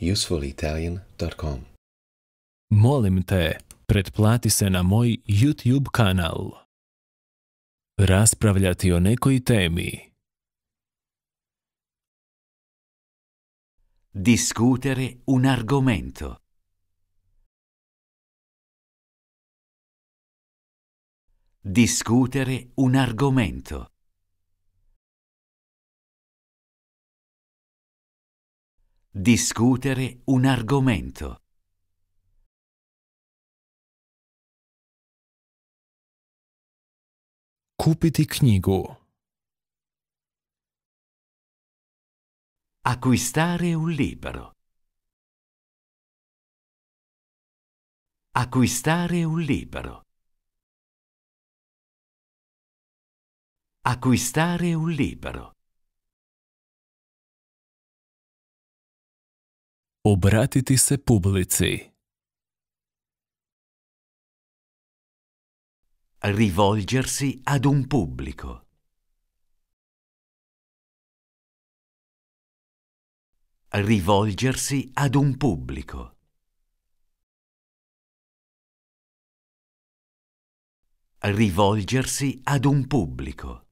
usefulitalian.com. Molim te, pretplati se na moj YouTube kanal. Raspravljati o nekoj temi. Discutere un argomento. Discutere un argomento. Discutere un argomento. Kupiti knjigu. Acquistare un libro. Acquistare un libro. Acquistare un libro. Se publici. Rivolgersi ad un pubblico. Rivolgersi ad un pubblico. Rivolgersi ad un pubblico.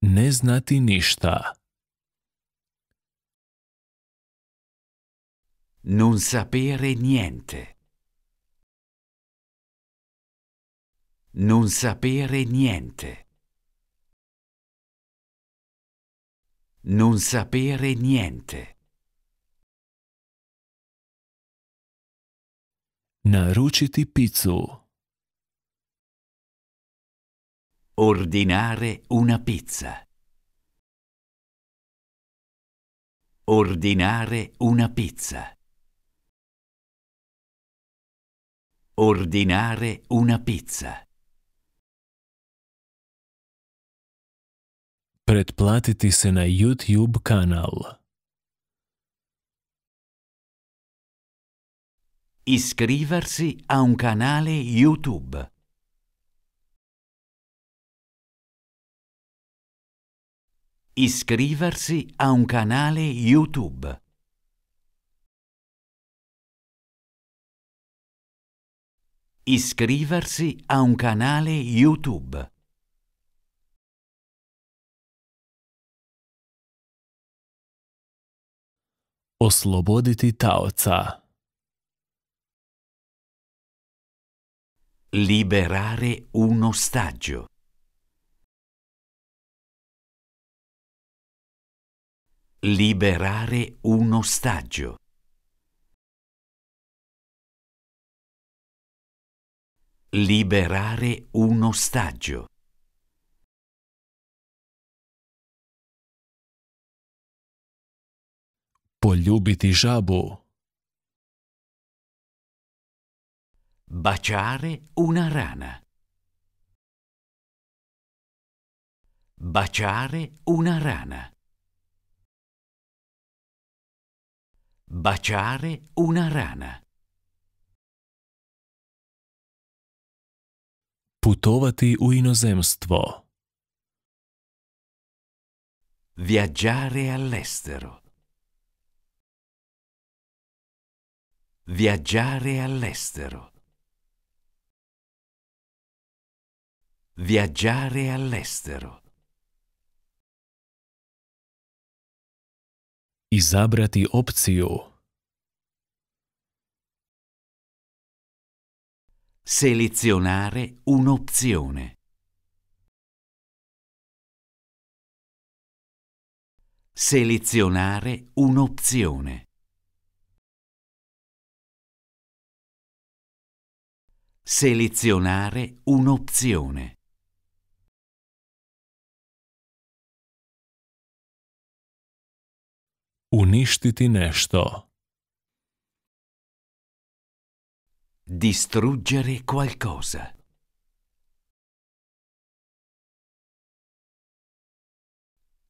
Ne znati ništa. Non sapere niente. Non sapere niente. Non sapere niente. Naručiti picu. Ordinare una pizza. Ordinare una pizza. Ordinare una pizza. Pretplatiti se na YouTube kanal. Iscriversi a un canale YouTube. Iscriversi a un canale YouTube. Iscriversi a un canale YouTube. Osloboditi taoca. Liberare un ostaggio. Liberare un ostaggio. Liberare un ostaggio. Poljubiti žabu. Baciare una rana. Baciare una rana. Baciare una rana. Putovati u inozemstvo. Viaggiare all'estero. Viaggiare all'estero. Viaggiare all'estero. Izabrati opciju. Selezionare un'opzione. Selezionare un'opzione. Selezionare un'opzione. Uništiti nešto. Distruggere qualcosa.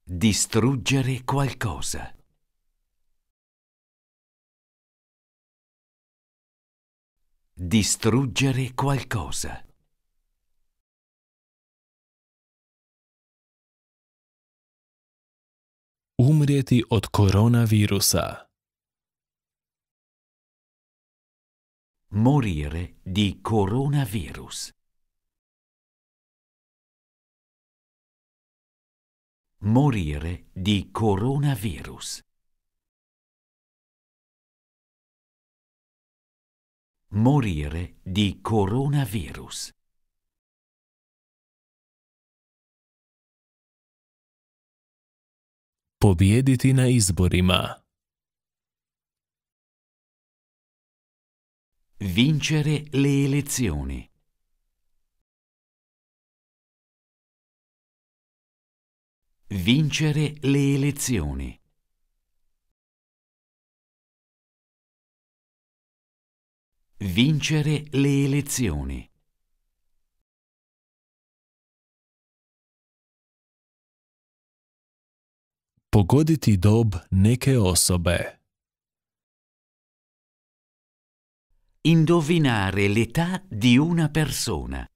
Distruggere qualcosa. Distruggere qualcosa. Umrijeti od koronavirusa. Morire di coronavirus. Morire di coronavirus. Morire di coronavirus. Pobijediti na izborima. Vincere le elezioni. Vincere le elezioni. Vincere le elezioni. Pogoditi dob neke osobe. Indovinare l'età di una persona.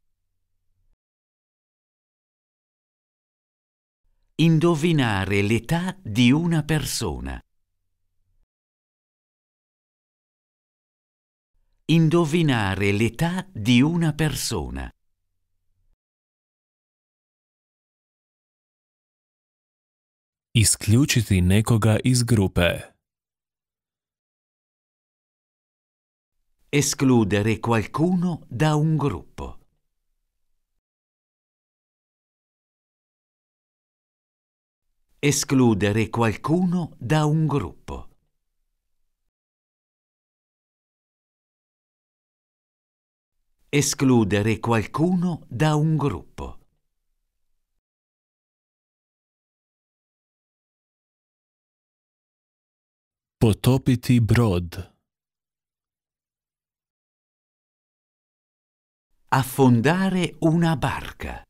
Indovinare l'età di una persona. Indovinare l'età di una persona. Isključiti nekoga iz grupe. Escludere qualcuno da un gruppo. Escludere qualcuno da un gruppo. Escludere qualcuno da un gruppo. Potopiti brod. Affondare una barca.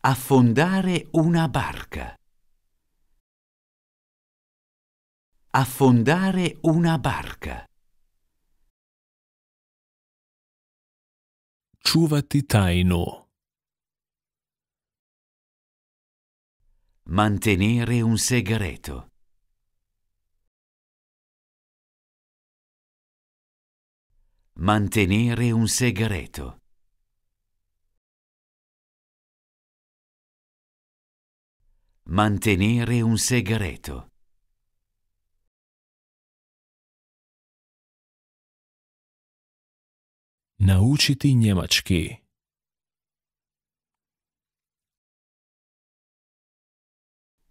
Affondare una barca. Affondare una barca. Čuvati tajnu. Mantenere un segreto. Mantenere un segreto. Mantenere un segreto. Naučiti njemački.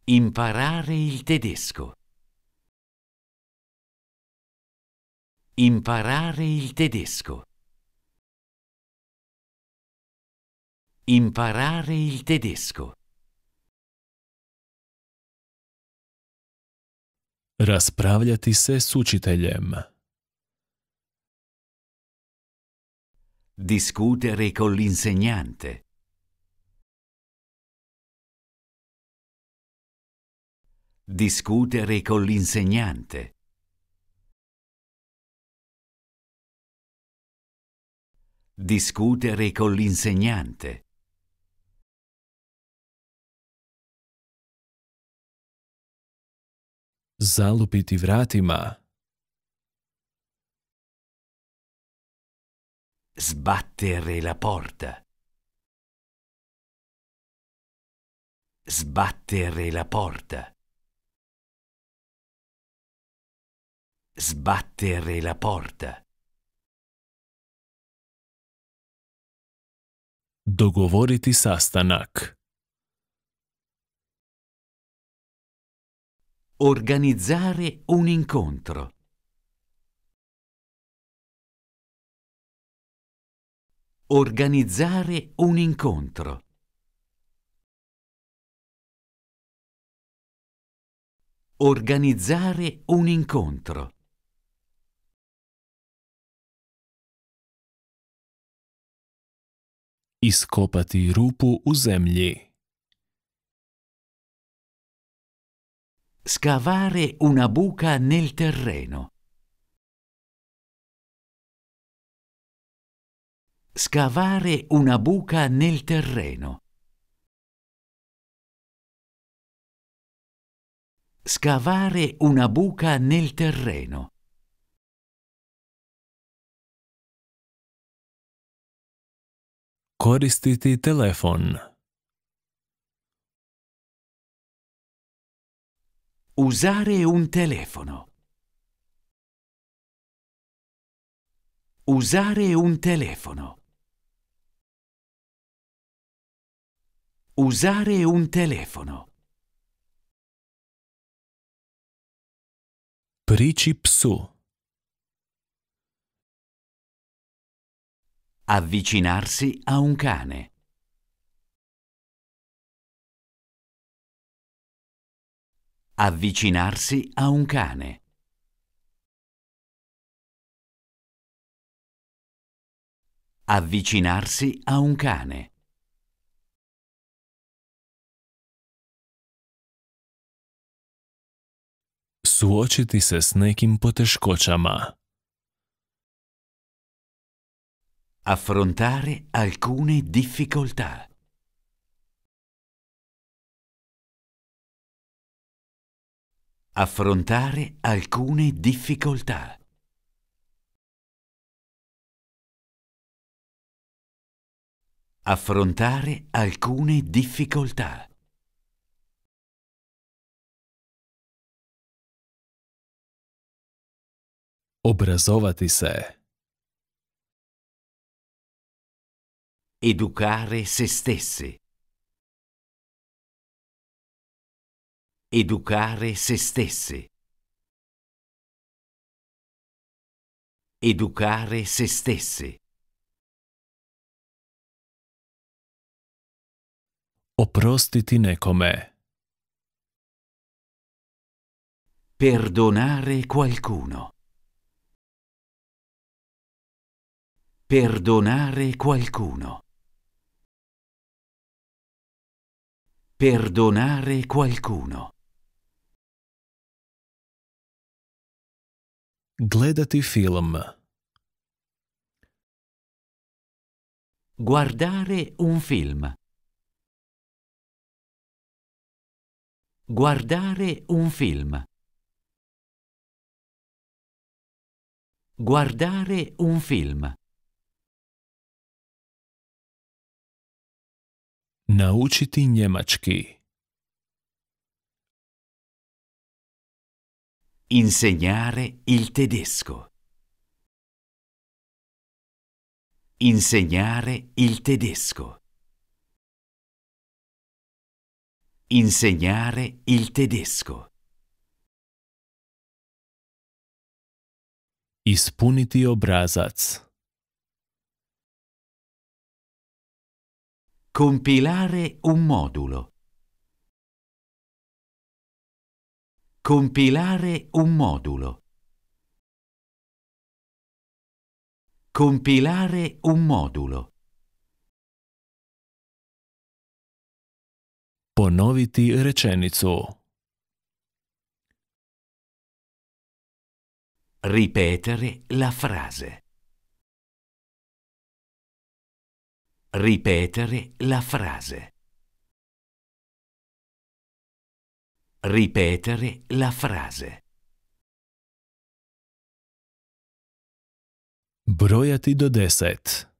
Imparare il tedesco. Imparare il tedesco. Imparare il tedesco. Raspravljati se s učiteljem. Discutere con l'insegnante. Discutere con l'insegnante. Discutere con l'insegnante. Zalupiti vratima. Sbattere la porta. Sbattere la porta. Sbattere la porta. Dogovoriti sastanak. Organizzare un incontro. Organizzare un incontro. Organizzare un incontro. Iskopati rupu u zemlji. Scavare una buca nel terreno. Scavare una buca nel terreno. Scavare una buca nel terreno. Koristiti telefon. Usare un telefono. Usare un telefono. Usare un telefono. Priči psu. Avvicinarsi a un cane. Avvicinarsi a un cane. Avvicinarsi a un cane. Suočiti se s nekim poteškoćama. Affrontare alcune difficoltà. Affrontare alcune difficoltà. Affrontare alcune difficoltà. Obrazovati se. Educare se stessi. Educare se stessi. Educare se stessi. Oprostiti nekome. Perdonare qualcuno. Perdonare qualcuno. Perdonare qualcuno. Gledati film. Guardare un film. Guardare un film. Guardare un film. Naučiti njemački. Insegnare il tedesco. Insegnare il tedesco. Insegnare il tedesco. Ispuniti obrazac. Compilare un modulo. Compilare un modulo. Compilare un modulo. Ponoviti rečenicu. Ripetere la frase. Ripetere la frase. Ripetere la frase. Brojati do deset.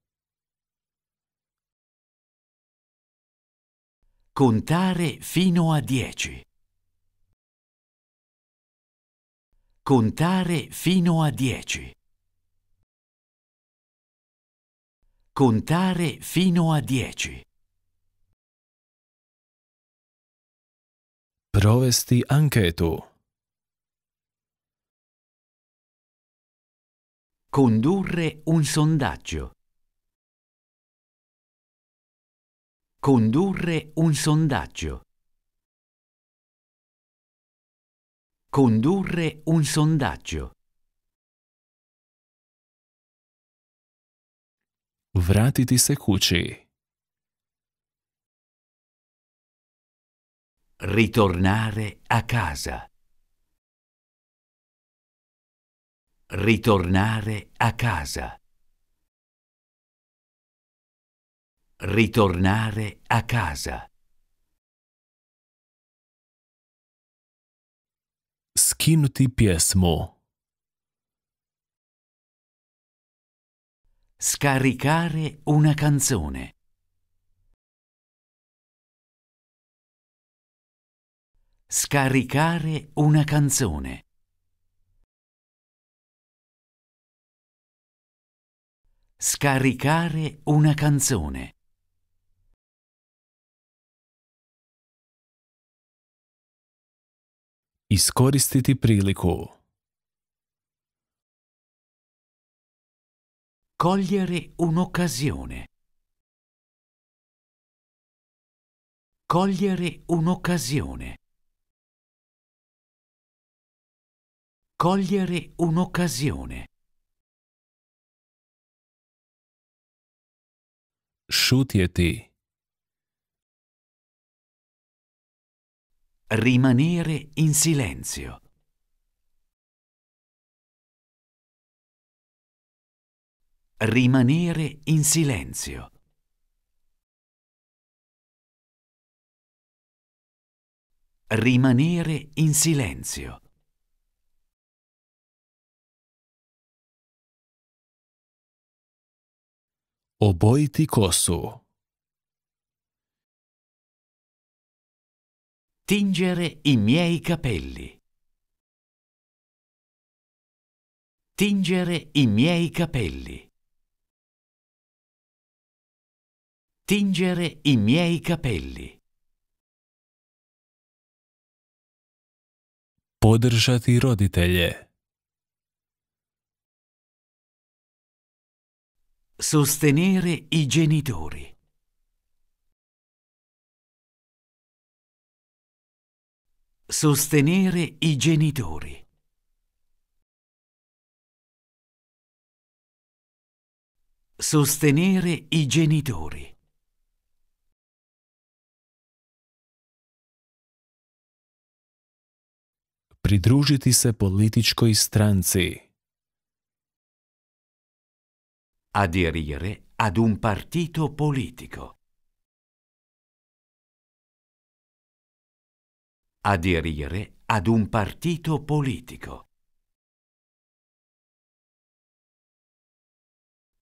Contare fino a dieci. Contare fino a dieci. Contare fino a dieci. Provesti anketu. Condurre un sondaggio. Condurre un sondaggio. Condurre un sondaggio. Vratiti se kući. Ritornare a casa. Ritornare a casa. Ritornare a casa. skinuti pjesmu. Scaricare una canzone. Scaricare una canzone. Scaricare una canzone. Iskoristiti priliku. Cogliere un'occasione. Cogliere un'occasione. Cogliere un'occasione. Šutjeti. Rimanere in silenzio. Rimanere in silenzio. Rimanere in silenzio. Obojiti kosu. Tingere i miei capelli. Tingere i miei capelli. Tingere i miei capelli. Podržati roditelje. Sostenere i genitori. Sostenere i genitori. Sostenere i genitori. Pridružiti se političkoj stranci. Aderire ad un partito politico. Aderire ad un partito politico.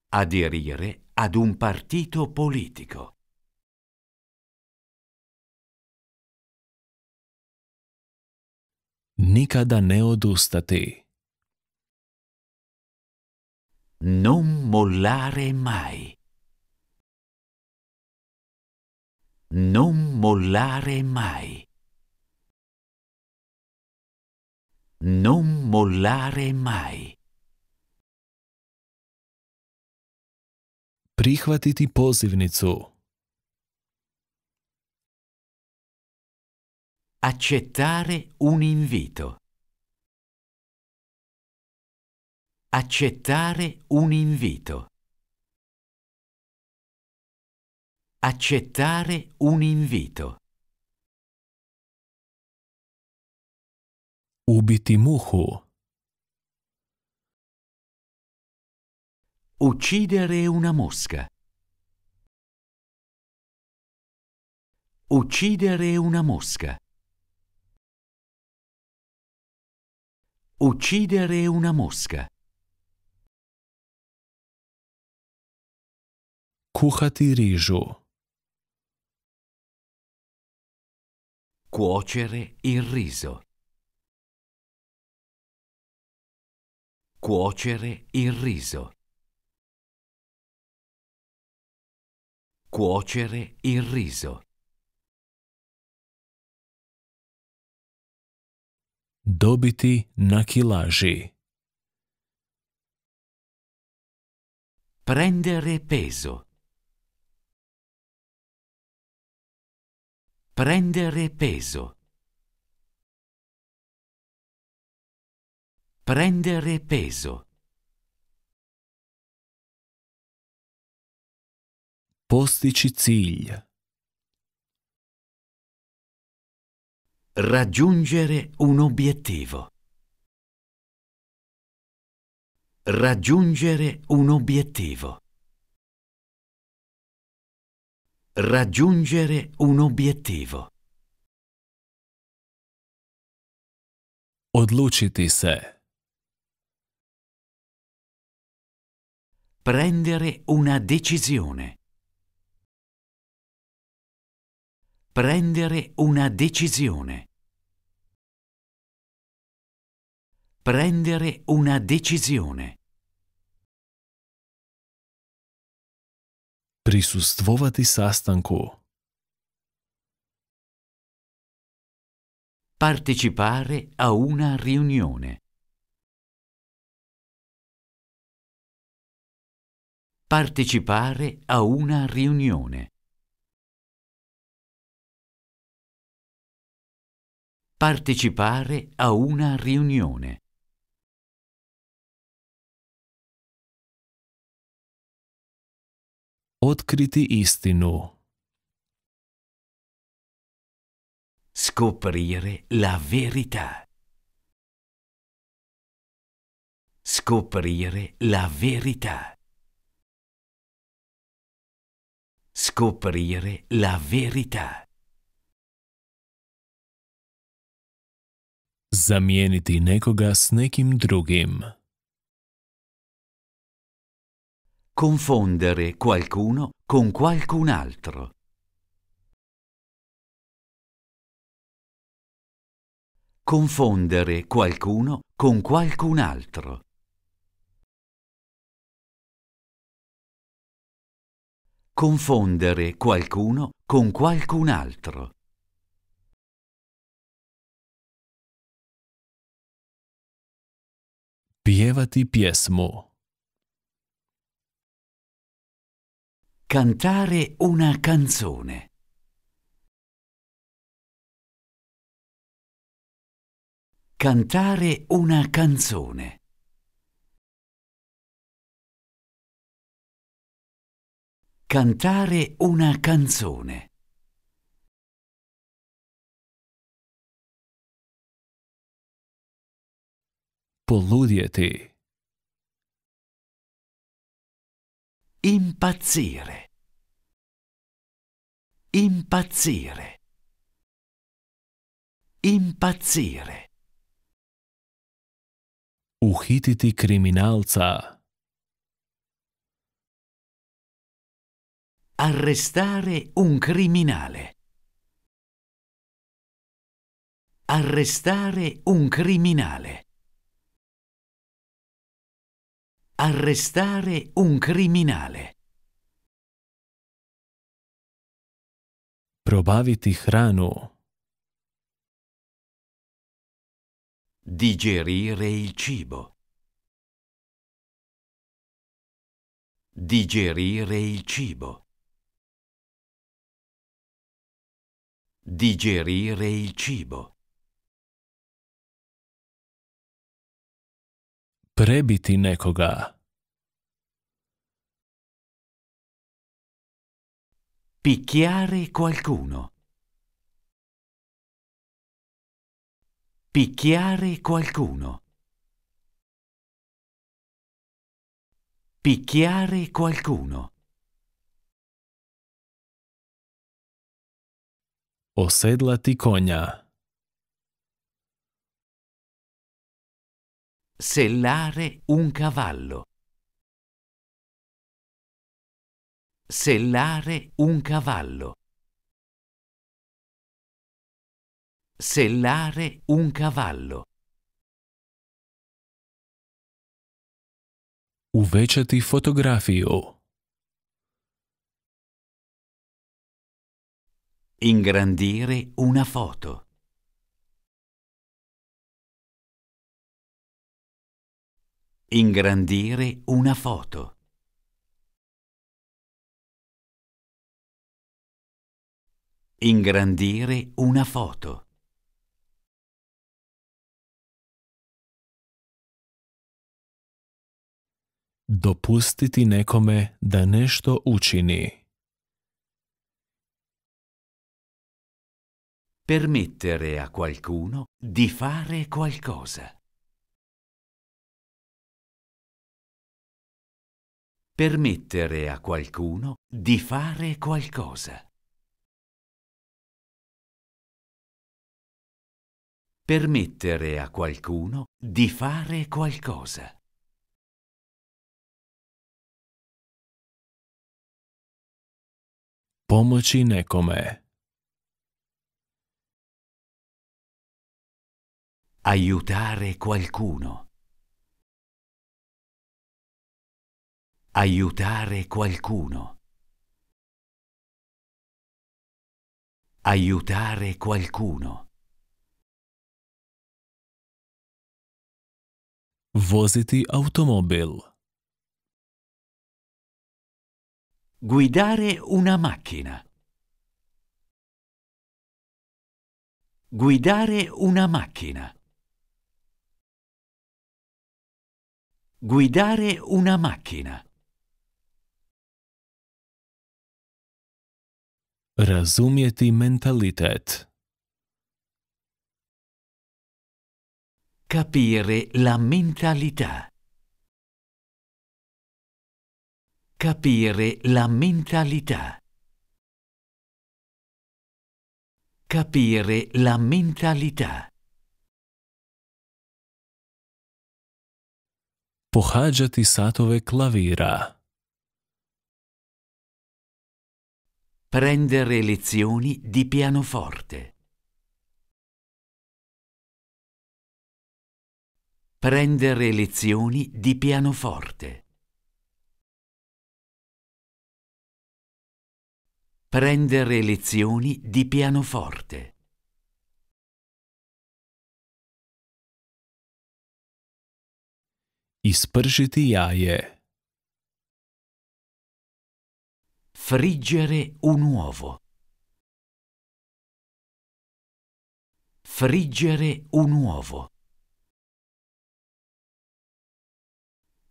Aderire ad un partito politico. Nikada ne odustati. Non mollare mai. Non mollare mai. Non mollare mai. Prihvatiti pozivnicu. Accettare un invito. Accettare un invito. Accettare un invito. Ubiti muhu. Uccidere una mosca. Uccidere una mosca. Uccidere una mosca. Kuhati rižu. Cuocere il riso. Cuocere il riso. Cuocere il riso. Dobiti na kilaži. Prendere peso. Prendere peso. Prendere peso. Postići cilj. Raggiungere un obiettivo. Raggiungere un obiettivo. Raggiungere un obiettivo. Odlučiti se. Prendere una decisione. Prendere una decisione. Prendere una decisione. Prisustvovati sastanku. Partecipare a una riunione. Partecipare a una riunione. Partecipare a una riunione. Otkriti istinu. Scoprire la verità. Scoprire la verità. Scoprire la verità. Zamijeniti nekoga s nekim drugim. Confondere qualcuno con qualcun altro. Confondere qualcuno con qualcun altro. Confondere qualcuno con qualcun altro. Pjevati pjesmu. Cantare una canzone. Cantare una canzone. Cantare una canzone. Poludjeti. Impazzire. Impazzire. Impazzire. Uhititi kriminalca. Arrestare un criminale. Arrestare un criminale. Arrestare un criminale. Probaviti hranu. Digerire il cibo. Digerire il cibo. Digerire il cibo. Prebiti nekoga. Picchiare qualcuno. Picchiare qualcuno. Picchiare qualcuno. Osedlati konja. Sellare un cavallo. Sellare un cavallo. Sellare un cavallo. Uvećati fotografiju. Ingrandire una foto. Ingrandire una foto. Ingrandire una foto. Dopustiti nekome da nešto učini. Permettere a qualcuno di fare qualcosa. Permettere a qualcuno di fare qualcosa. Permettere a qualcuno di fare qualcosa. Pomoći nekome. Aiutare qualcuno. Aiutare qualcuno. Aiutare qualcuno. Voziti automobil. Guidare una macchina. Guidare una macchina. Guidare una macchina. Razumjeti mentalitet. Capire la mentalità. Capire la mentalità. Capire la mentalità. Pohađati satove klavira. Prendere lezioni di pianoforte. Prendere lezioni di pianoforte. Prendere lezioni di pianoforte. Ispržiti jaje. Friggere un uovo. Friggere un uovo.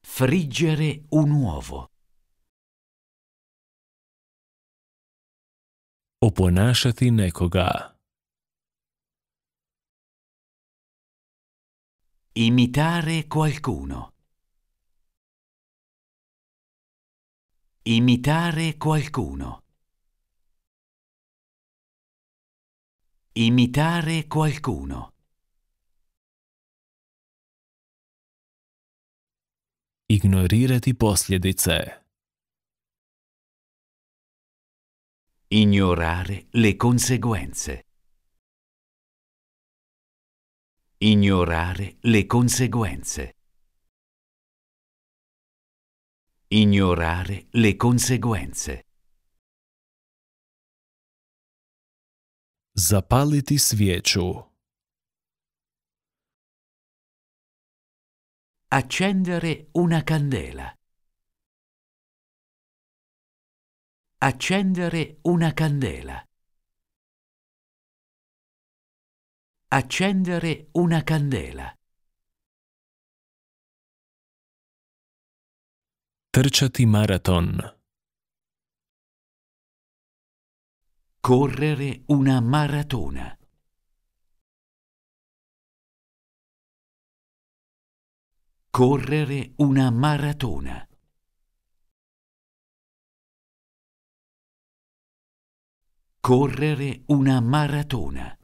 Friggere un uovo. Oponašati nekoga. Imitare qualcuno. Imitare qualcuno. Imitare qualcuno. Ignorirati posljedice. Ignorare le conseguenze. Ignorare le conseguenze. Ignorare le conseguenze. Zapaliti svijeću. Accendere una candela. Accendere una candela. Accendere una candela. Trčati maraton. Correre una maratona. Correre una maratona. Correre una maratona.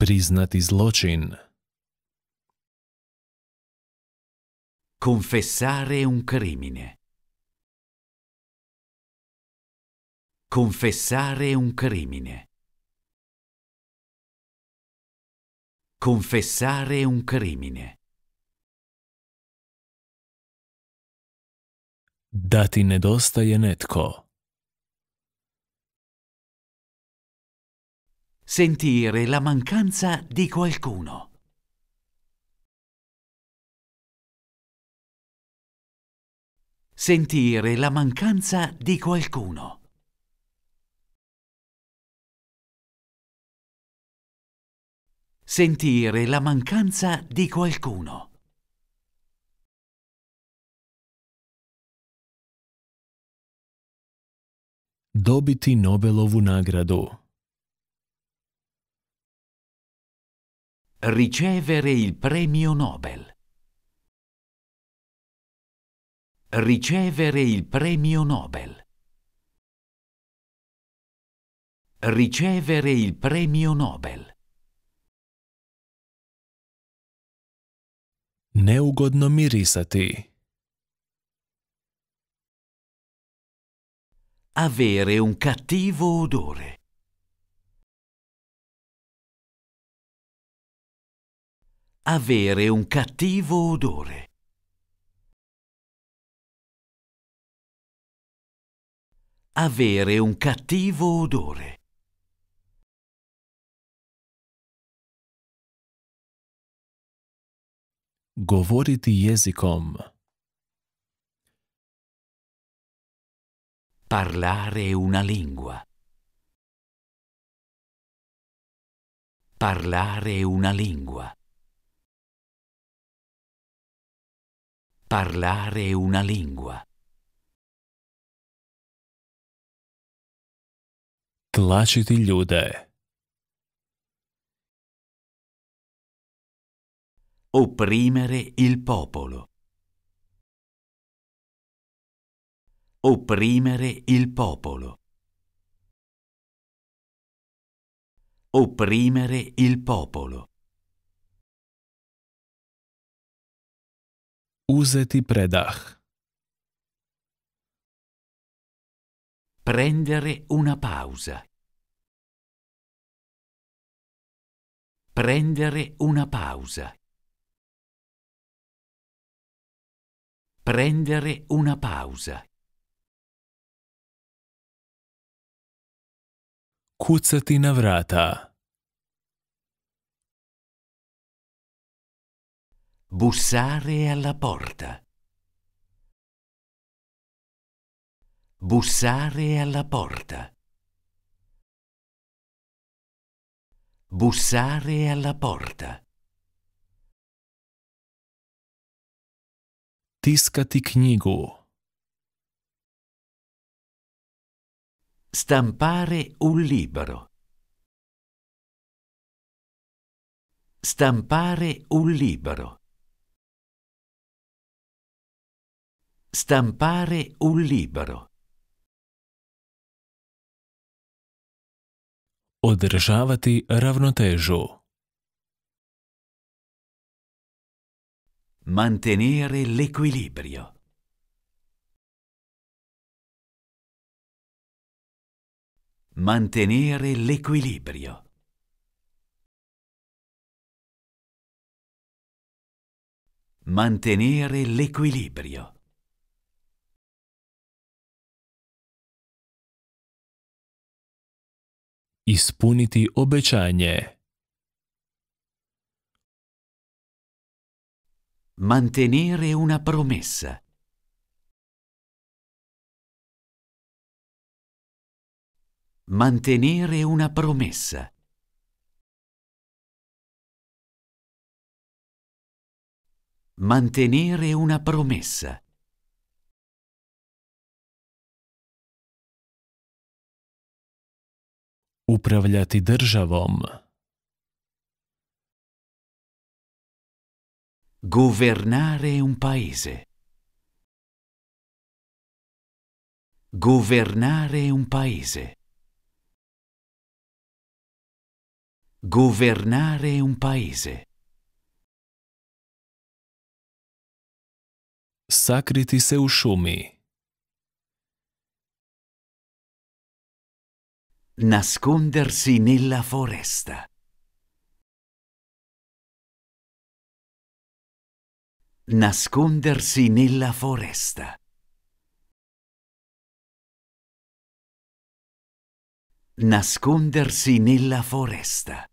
Priznati zločin. Confessare un crimine. Confessare un crimine. Confessare un crimine. Da ti nedostaje netko. Sentire la mancanza di qualcuno. Sentire la mancanza di qualcuno. Sentire la mancanza di qualcuno. Dobiti Nobelovu nagradu. Ricevere il premio Nobel. Ricevere il premio Nobel. Ricevere il premio Nobel. Neugodno mirisati. Avere un cattivo odore. Avere un cattivo odore. Avere un cattivo odore. Govoriti jezikom. Parlare una lingua. Parlare una lingua. Parlare una lingua. Tlačiti ljude. Opprimere il popolo. Opprimere il popolo. Opprimere il popolo. Uzeti predah. Prendere una pausa. Prendere una pausa. Prendere una pausa. Kucati na Bussare alla porta. Bussare alla porta. Bussare alla porta. Tiskati knjigu. Stampare un libro. Stampare un libro. Stampare un libro. Održavati ravnotežu. Mantenere l'equilibrio. Mantenere l'equilibrio. Mantenere l'equilibrio. Ispuniti obećanje. Mantenere una promessa. Mantenere una promessa. Mantenere una promessa. Upravljati državom. Governare un paese. Governare un paese. Governare un paese. Sakriti se u šumi. Nascondersi nella foresta. Nascondersi nella foresta. Nascondersi nella foresta.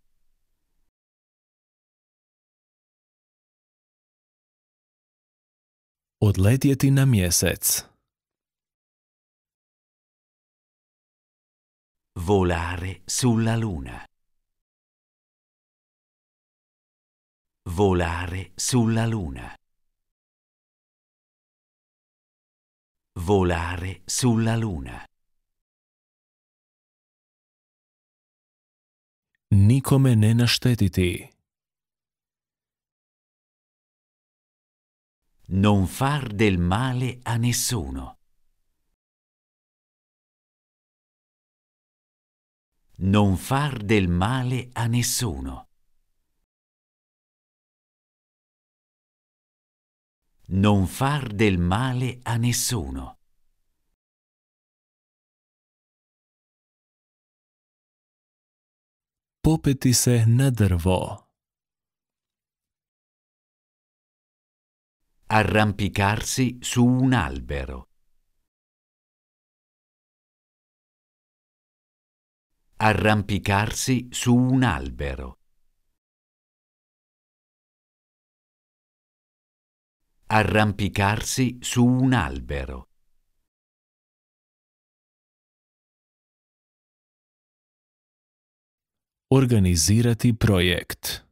Odletjeti na mjesec. Volare sulla luna. Volare sulla luna. Volare sulla luna. Nikome ne naštetiti. Non far del male a nessuno. Non far del male a nessuno. Non far del male a nessuno. Popeti se na drvo. Arrampicarsi su un albero. Arrampicarsi su un albero. Arrampicarsi su un albero. Organizirati projekt.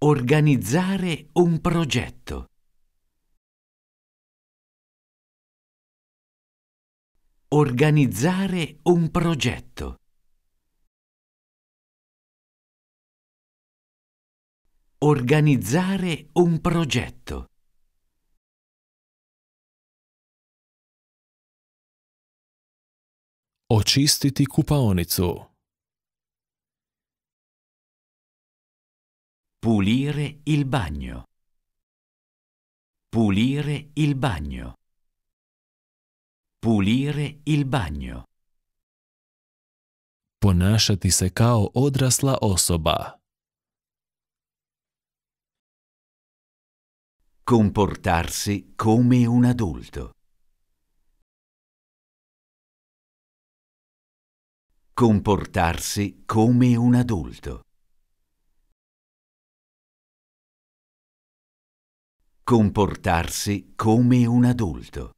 Organizzare un progetto. Organizzare un progetto. Organizzare un progetto. Očistiti kupaonicu. Pulire il bagno. Pulire il bagno. Pulire il bagno. Ponašati se kao odrasla osoba. Comportarsi come un adulto. Comportarsi come un adulto. Comportarsi come un adulto.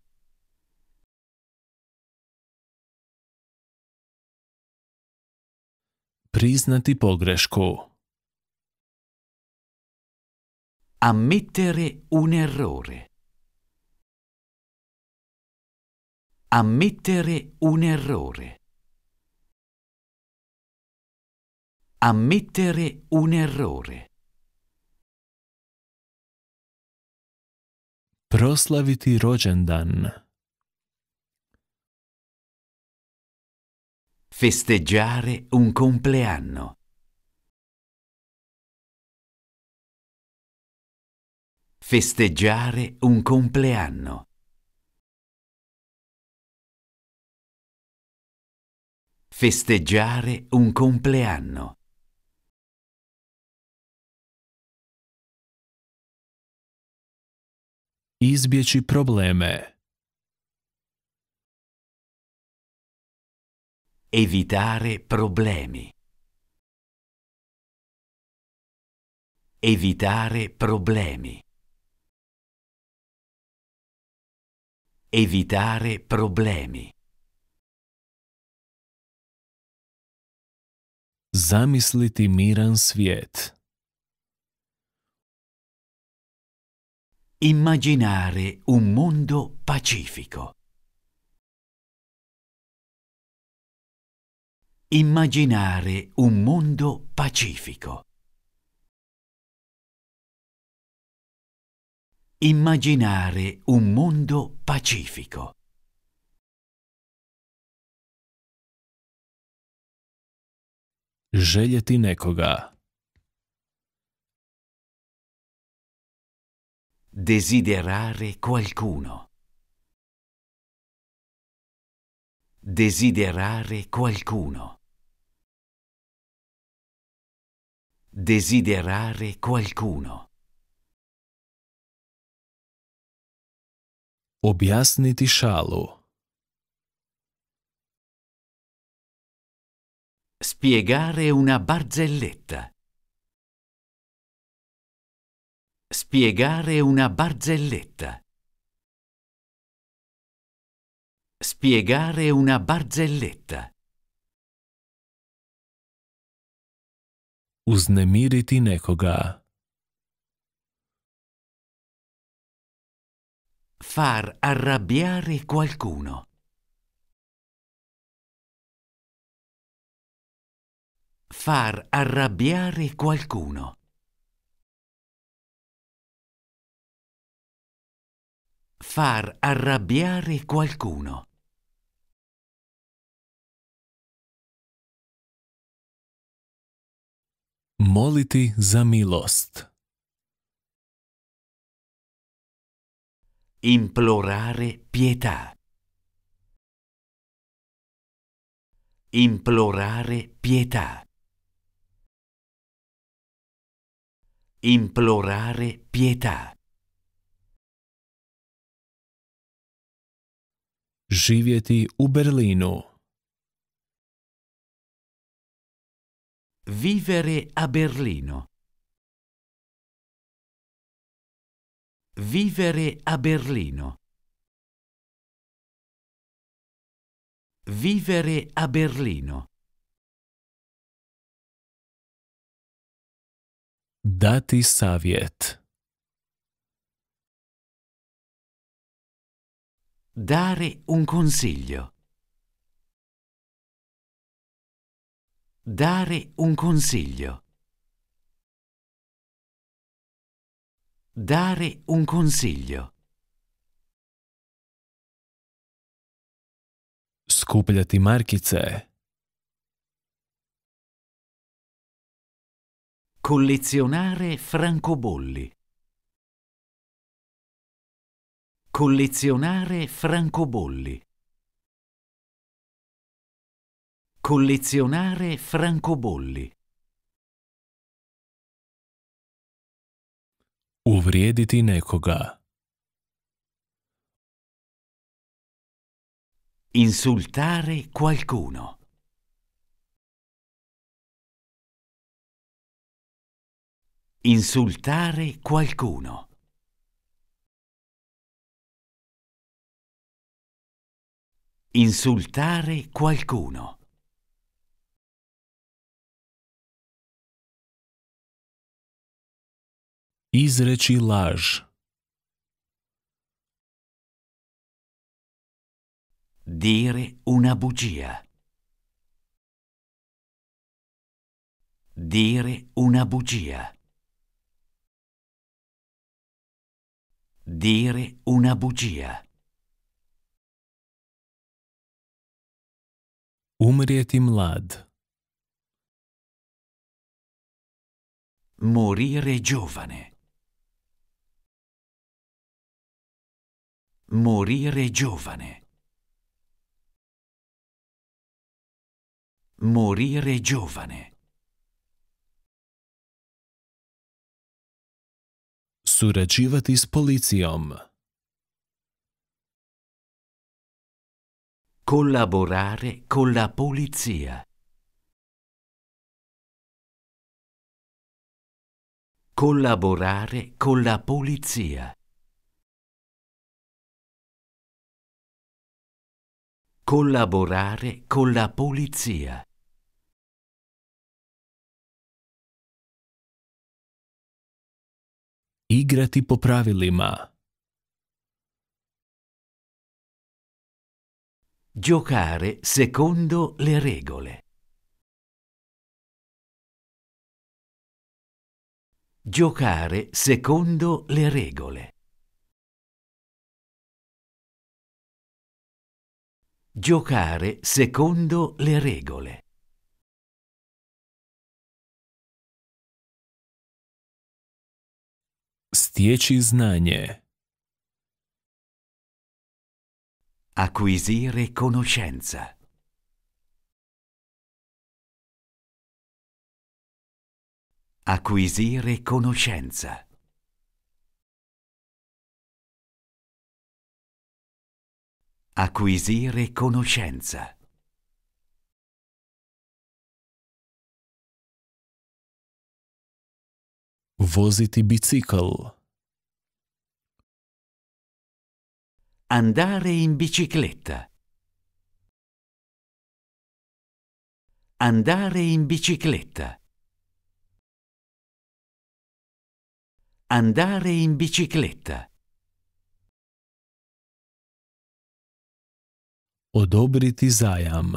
Priznati pogrešku. Ammettere un errore. Ammettere un errore. Ammettere un errore. Proslaviti rođendan. Festeggiare un compleanno. Festeggiare un compleanno. Festeggiare un compleanno. Izbjeći probleme. Evitare problemi. Evitare problemi. Evitare problemi. Zamisliti miran svijet. Immaginare un mondo pacifico. Immaginare un mondo pacifico. Immaginare un mondo pacifico. Željeti nekoga. Desiderare qualcuno. Desiderare qualcuno. Desiderare qualcuno. Objasniti šalu. Spiegare una barzelletta. Spiegare una barzelletta. Spiegare una barzelletta. Uznemiriti nekoga. Far arrabbiare qualcuno. Far arrabbiare qualcuno. Far arrabbiare qualcuno. Moliti za milost. Implorare pietà. Implorare pietà. Implorare pietà. Živjeti u Berlinu. Vivere a Berlino. Vivere a Berlino. Vivere a Berlino. Dati savjet. Dare un consiglio. Dare un consiglio. Dare un consiglio. Skupljati markice. Collezionare francobolli. Collezionare francobolli. Collezionare francobolli. Uvrijediti nekoga. Insultare qualcuno. Insultare qualcuno. Insultare qualcuno. Izreći laž. Dire una bugia. Dire una bugia. Dire una bugia. Umrijeti mlad. Morire giovane. Morire giovane. Morire giovane. Surađivati s policijom. Collaborare con la polizia. Collaborare con la polizia. Collaborare con la polizia. Igrati po pravilima. Giocare secondo le regole. Giocare secondo le regole. Giocare secondo le regole. Stječi znanje. Acquisire conoscenza. Acquisire conoscenza. Acquisire conoscenza. Voziti bicikl. Andare in bicicletta. Andare in bicicletta. Andare in bicicletta. Odobriti zajam.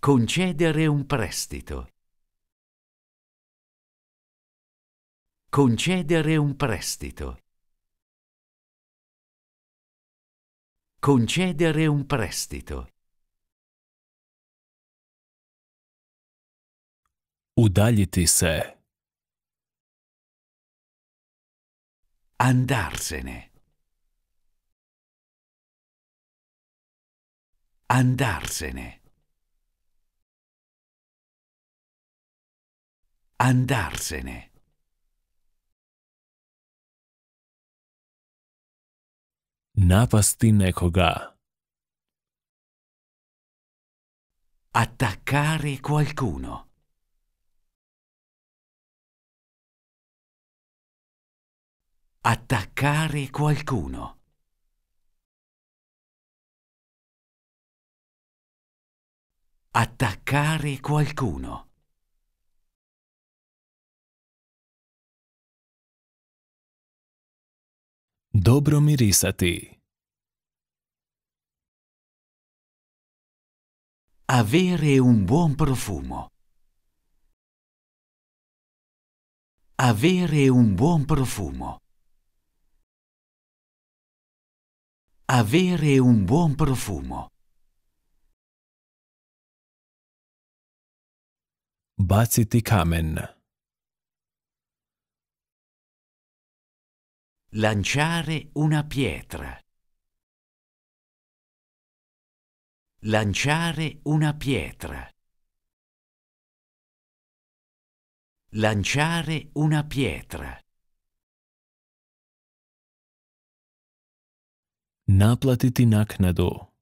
Concedere un prestito. Concedere un prestito. Concedere un prestito. Udaljiti se. Andarsene. Andarsene. Andarsene. Napasti nekoga. Attaccare qualcuno. Attaccare qualcuno. Attaccare qualcuno. Dobro mirisati. Avere un buon profumo. Avere un buon profumo. Avere un buon profumo. Baciti kamen. Lanciare una pietra. Lanciare una pietra. Lanciare una pietra. Naplatiti naknadu.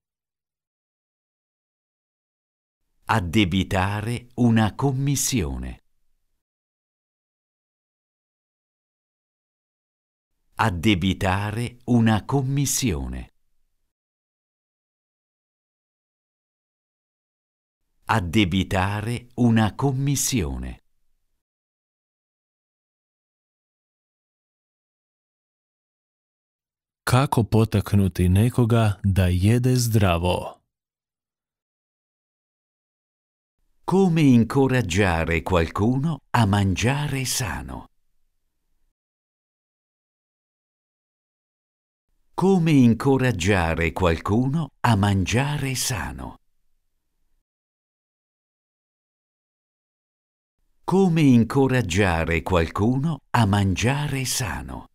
Addebitare una commissione. Addebitare una commissione. Addebitare una commissione. Kako potaknuti nekoga da jede zdravo? Come incoraggiare qualcuno a mangiare sano. Come incoraggiare qualcuno a mangiare sano. Come incoraggiare qualcuno a mangiare sano.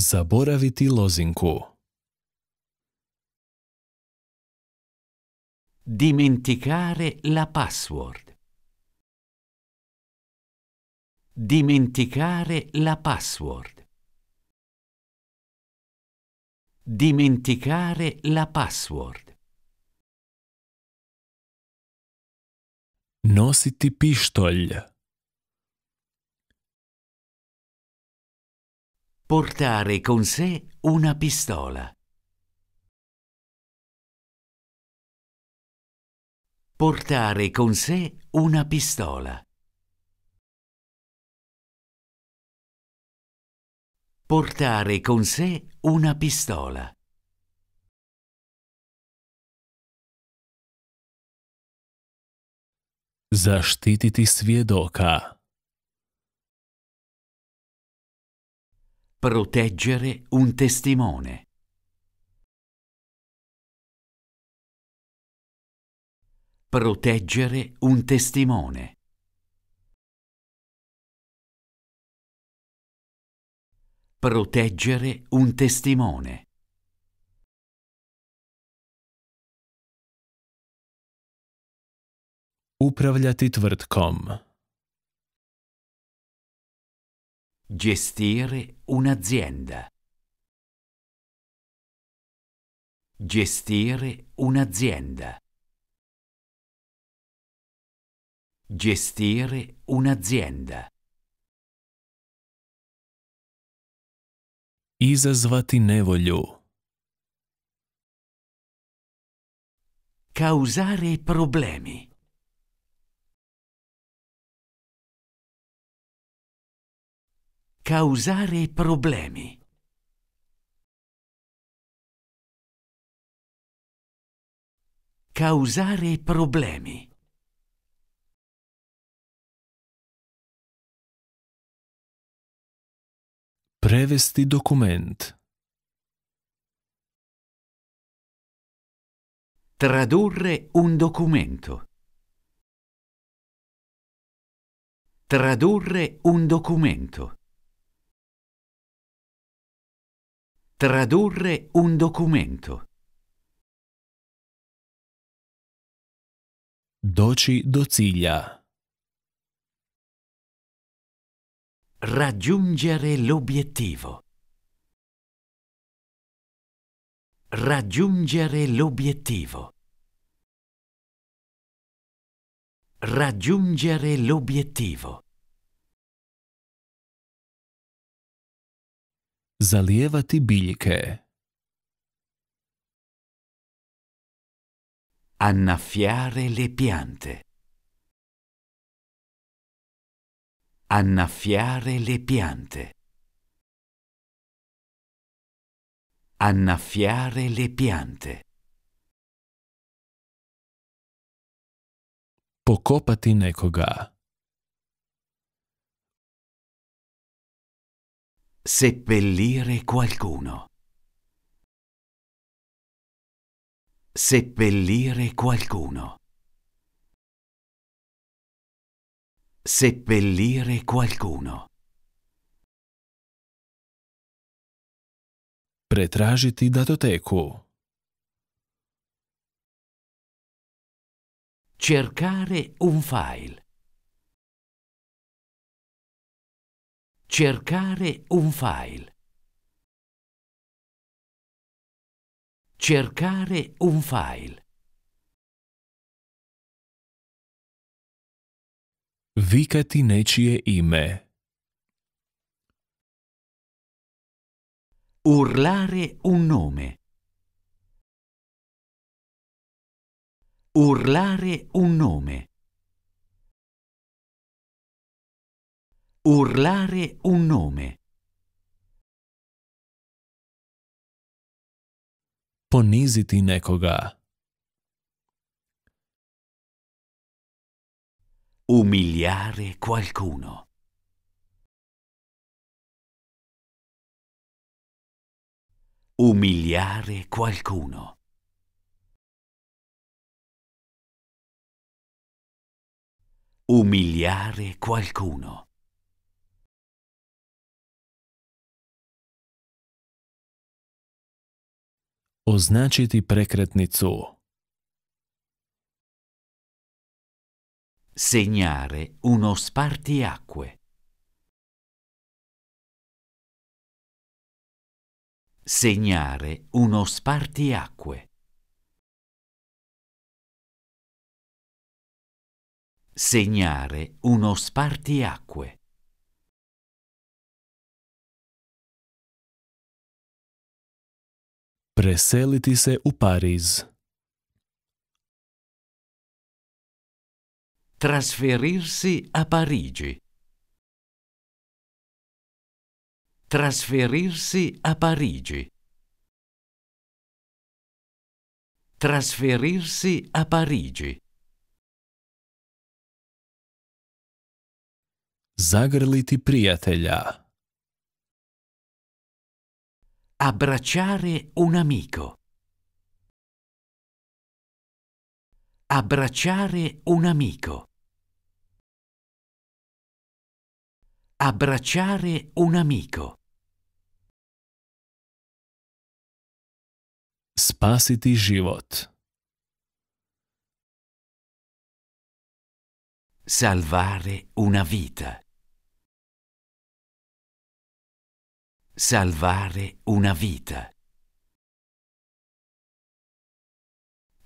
Zaboraviti lozinku. Dimenticare la password. Dimenticare la password. Dimenticare la password. Nositi pištolj. Portare con sé una pistola. Portare con sé una pistola. Portare con sé una pistola. Zaštititi svjedoka. Proteggere un testimone. Proteggere un testimone. Proteggere un testimone. Upravljati tvrtkom. Gestire un'azienda. Gestire un'azienda. Gestire un'azienda. Izazvati nevolju. Causare problemi. Causare problemi. Causare problemi. Prevesti dokument. Tradurre un documento. Tradurre un documento. Tradurre un documento. Doći do Raggiungere l'obiettivo. Raggiungere l'obiettivo. Raggiungere l'obiettivo. Zalijevati biljke. Annaffiare le piante. Annaffiare le piante. Annaffiare le piante. Pokopati nekoga. Seppellire qualcuno. Seppellire qualcuno. Seppellire qualcuno. Pretražiti datoteku. Cercare un file. Cercare un file. Cercare un file. Vikati nečije ime. Urlare un nome. Urlare un nome. Urlare un nome. Poniziti nekoga. Umiliare qualcuno. Umiliare qualcuno. Umiliare qualcuno. Označiti prekretnicu. Segnare uno spartiacque. Segnare uno spartiacque. Segnare uno spartiacque. Preseliti se u Pariz. Trasferirsi a Parigi. Trasferirsi a Parigi. Trasferirsi a Parigi. Zagrliti prijatelja. Abbracciare un amico. Abbracciare un amico. Abbracciare un amico. Spasiti život. Salvare una vita. Salvare una vita.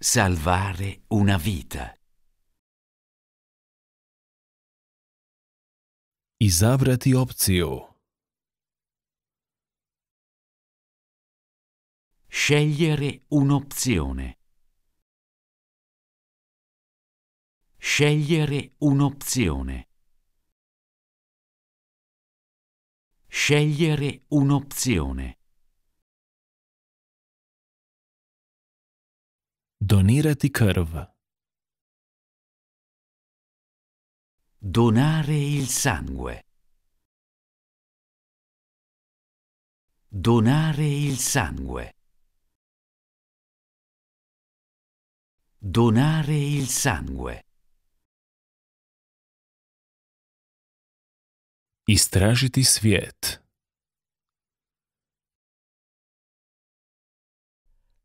Salvare una vita. Izabrati opciju. Scegliere un'opzione. Scegliere un'opzione. Scegliere un'opzione. Donirati krv. Donare il sangue. Donare il sangue. Donare il sangue. Istražiti svijet.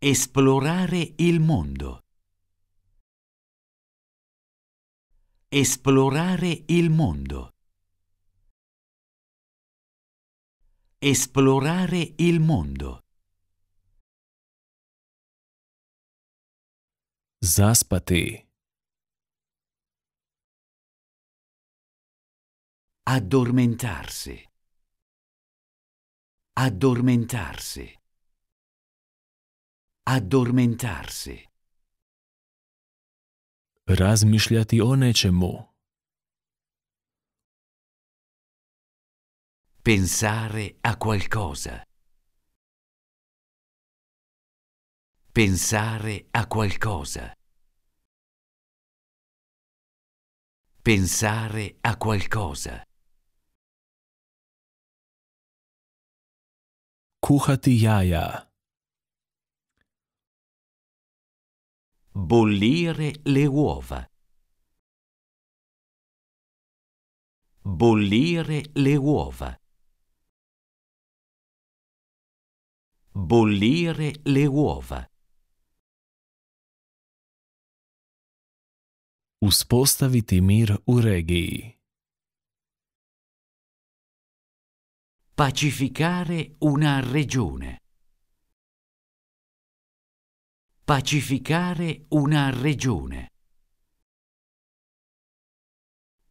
Esplorare il mondo. Esplorare il mondo. Esplorare il mondo. Zaspati. Addormentarsi. Addormentarsi. Addormentarsi. Razmišljati o nečemu. Pensare a qualcosa. Pensare a qualcosa. Pensare a qualcosa. Kuhati jaja. Bollire le uova. Bollire le uova. Bollire le uova. Uspostaviti mir u regiji. Pacificare una regione. Pacificare una regione.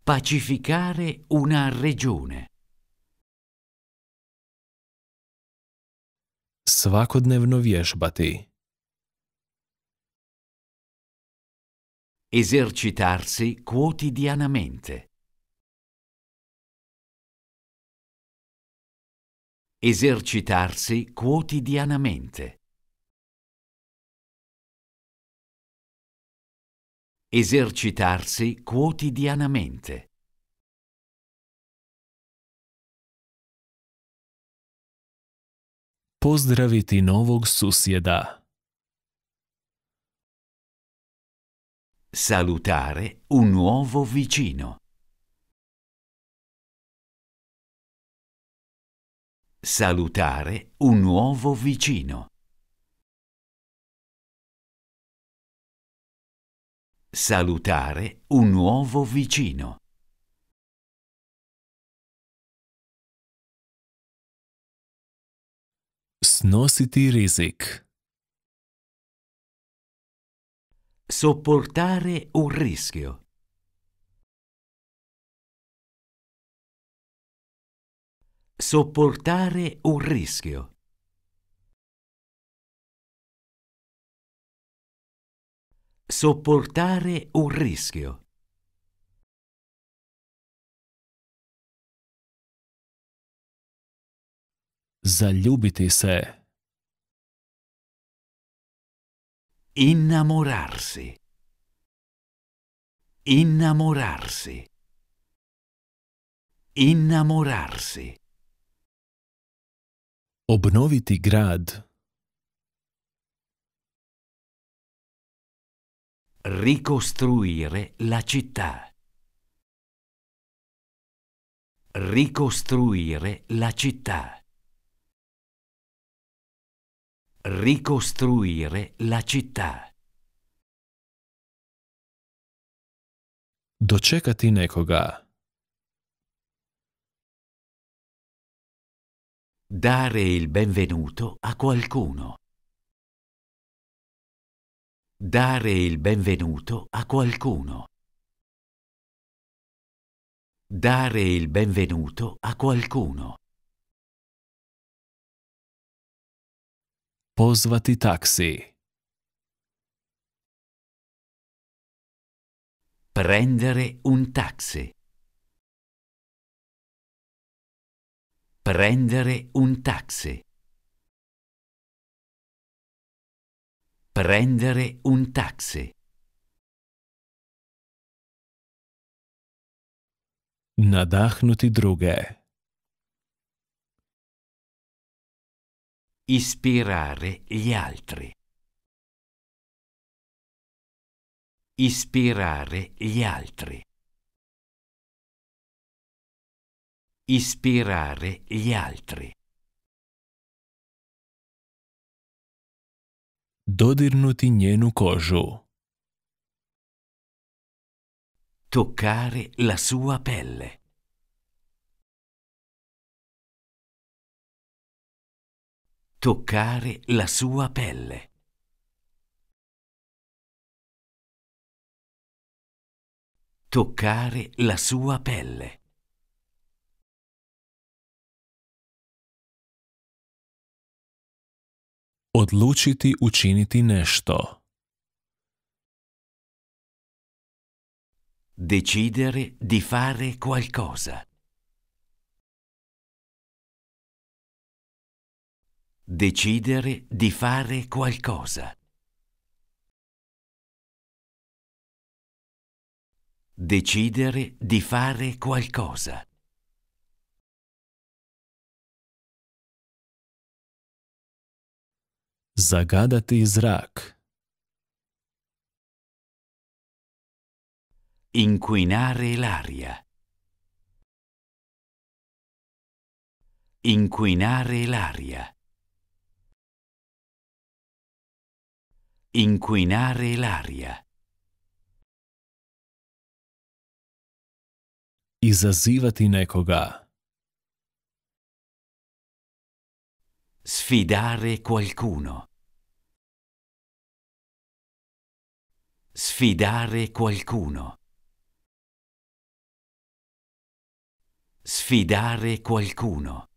Pacificare una regione. Svakodnevno vježbati. Esercitarsi quotidianamente. Esercitarsi quotidianamente. Esercitarsi quotidianamente. Pozdraviti novog susjeda. Salutare un nuovo vicino. Salutare un nuovo vicino. Salutare un nuovo vicino. Snositi rizik. Sopportare un rischio. Sopportare un rischio. Sopportare un rischio. Zaljubiti se. Innamorarsi. Innamorarsi. Innamorarsi. Obnoviti grad. Ricostruire la città. Ricostruire la città. Ricostruire la città. Dočekati nekoga. Dare il benvenuto a qualcuno. Dare il benvenuto a qualcuno. Dare il benvenuto a qualcuno. Pozvati taksi. Prendere un taxi. Prendere un taxi. Prendere un taxi. Nadahnuti druge. Ispirare gli altri. Ispirare gli altri. Ispirare gli altri. Dodirnuti njenu kožu. Toccare la sua pelle. Toccare la sua pelle. Toccare la sua pelle. Odlučiti učiniti nešto. Decidere di fare qualcosa. Decidere di fare qualcosa. Decidere di fare qualcosa. Zagadati zrak. Inquinare l'aria. Inquinare l'aria. Inquinare l'aria. Izazivati nekoga. Sfidare qualcuno. Sfidare qualcuno. Sfidare qualcuno.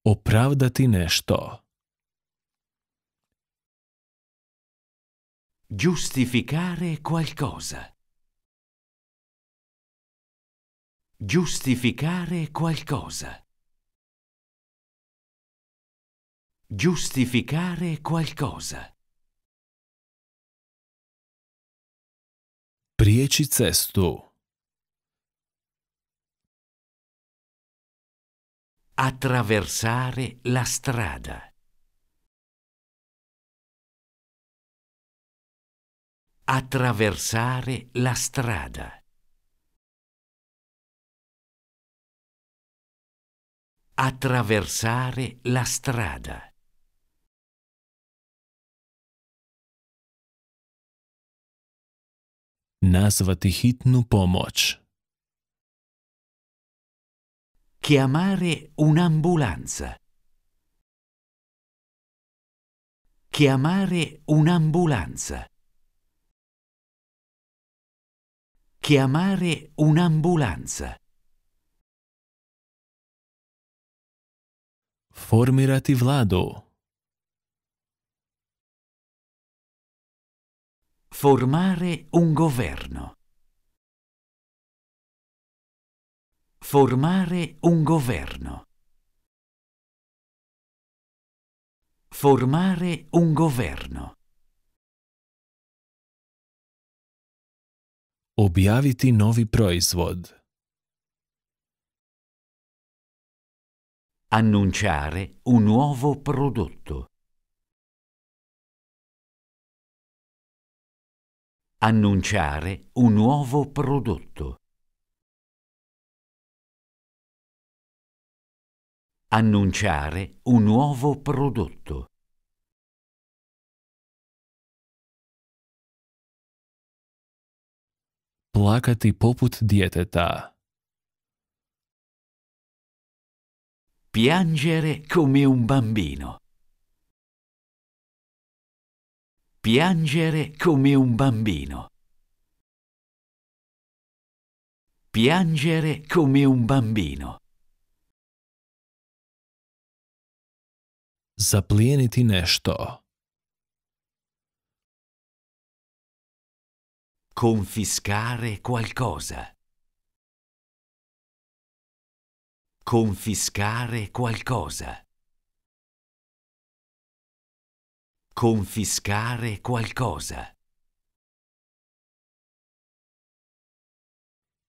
Opravdati nešto. Giustificare qualcosa. Giustificare qualcosa. Giustificare qualcosa. Prijeći cestu. Attraversare la strada. Attraversare la strada. Attraversare la strada. Nazvati hitnu pomoć. Chiamare un'ambulanza. Chiamare un'ambulanza. Chiamare un'ambulanza. Formirati vladu. Formare un governo. Formare un governo. Formare un governo. Objaviti novi proizvod. Annunciare un nuovo prodotto. Annunciare un nuovo prodotto. Annunciare un nuovo prodotto. Plakati poput djeteta. Piangere come un bambino. Piangere come un bambino. Piangere come un bambino. Zaplijeniti nešto. Confiscare qualcosa. Confiscare qualcosa. confiscare qualcosa.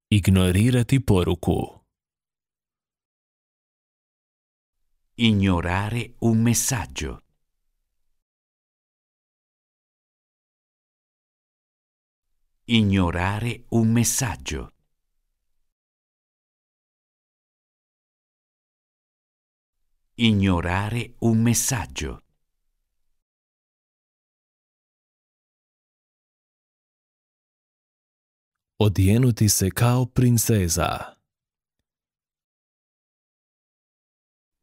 Ignorirati poruku. Ignorare un messaggio. Ignorare un messaggio. Ignorare un messaggio. Odjenuti se kao princesa.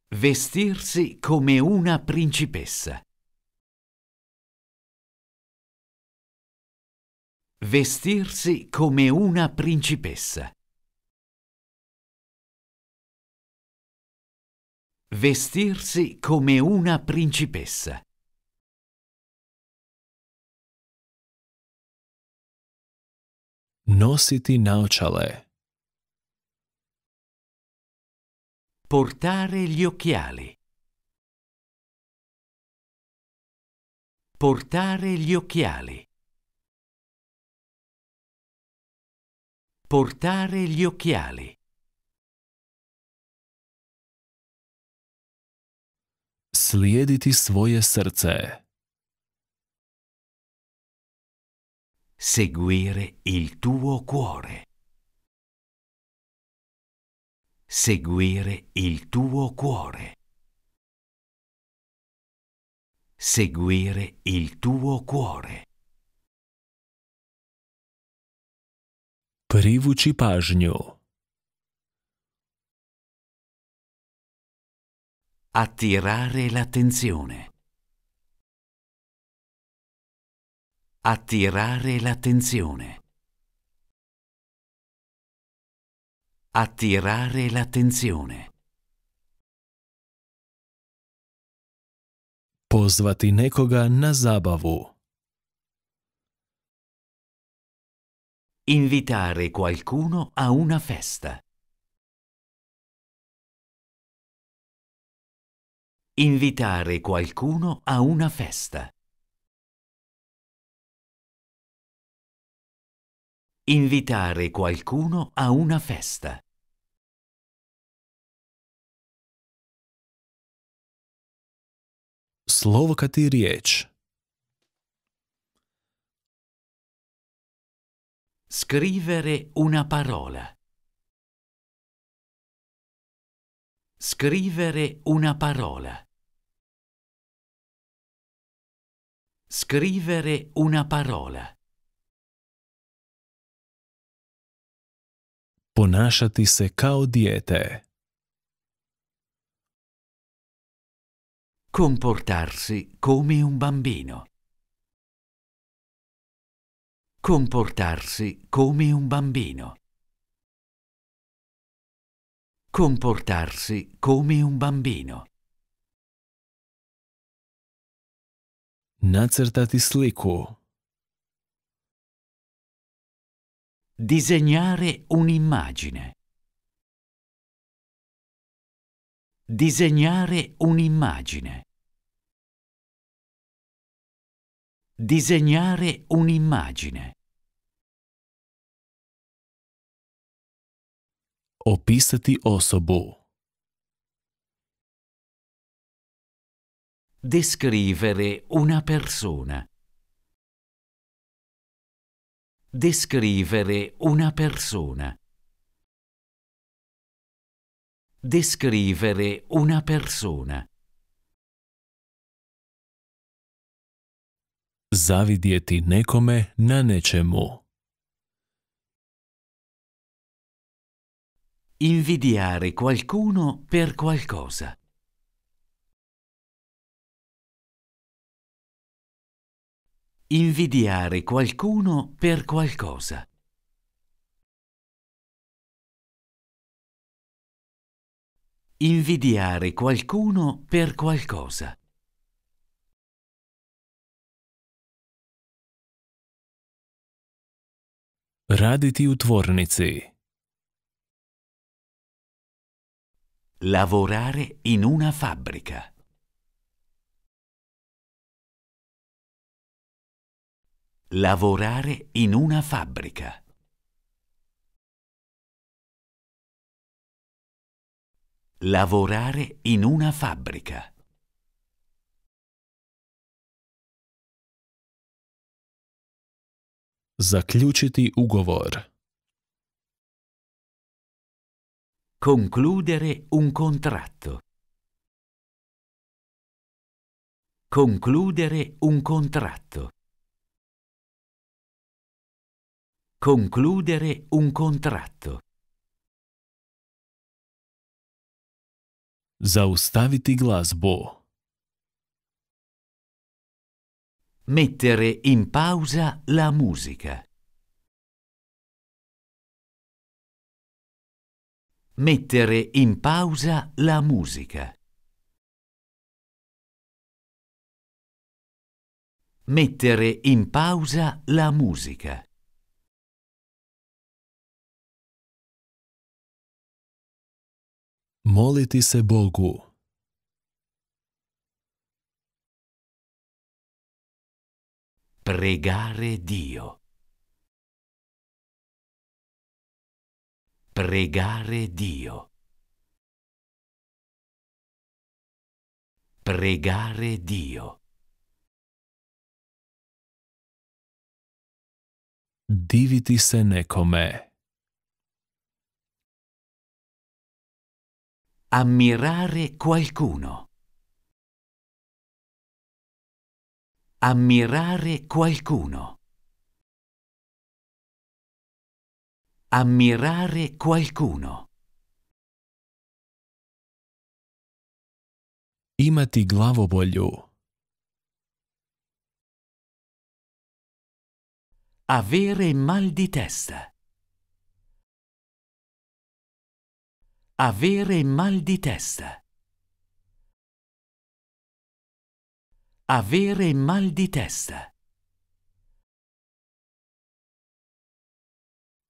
Vestirsi come una principessa. Vestirsi come una principessa. Vestirsi come una principessa. Nositi naočale. Portare gli occhiali. Portare gli occhiali. Portare gli occhiali. Slijediti svoje srce. Seguire il tuo cuore. Seguire il tuo cuore. Seguire il tuo cuore. Privući pažnju. Attirare l'attenzione. Attirare l'attenzione. Attirare l'attenzione. Pozvati nekoga na zabavu. Invitare qualcuno a una festa. Invitare qualcuno a una festa. Invitare qualcuno a una festa. Slovkati riječ. Scrivere una parola. Scrivere una parola. Scrivere una parola. Ponašati se kao dijete. Comportarsi come un bambino. Comportarsi come un bambino. Comportarsi come un bambino. Nacrtati sliku. Disegnare un'immagine. Disegnare un'immagine. Disegnare un'immagine. Opisati osobu. Descrivere una persona. Descrivere una persona. Descrivere una persona. Zavidjeti nekome na nečemu. Invidiare qualcuno per qualcosa. Invidiare qualcuno per qualcosa. Invidiare qualcuno per qualcosa. Raditi u tvornici. Lavorare in una fabbrica. Lavorare in una fabbrica. Lavorare in una fabbrica. Zaključiti ugovor. Concludere un contratto. Concludere un contratto. Concludere un contratto. Zaustaviti glazbu. Mettere in pausa la musica. Mettere in pausa la musica. Mettere in pausa la musica. Moliti se Bogu. Pregare Dio. Pregare Dio. Pregare Dio. Diviti se nekome. Ammirare qualcuno. Ammirare qualcuno. Ammirare qualcuno. Imati glavobolju. Avere mal di testa. Avere mal di testa. Avere mal di testa.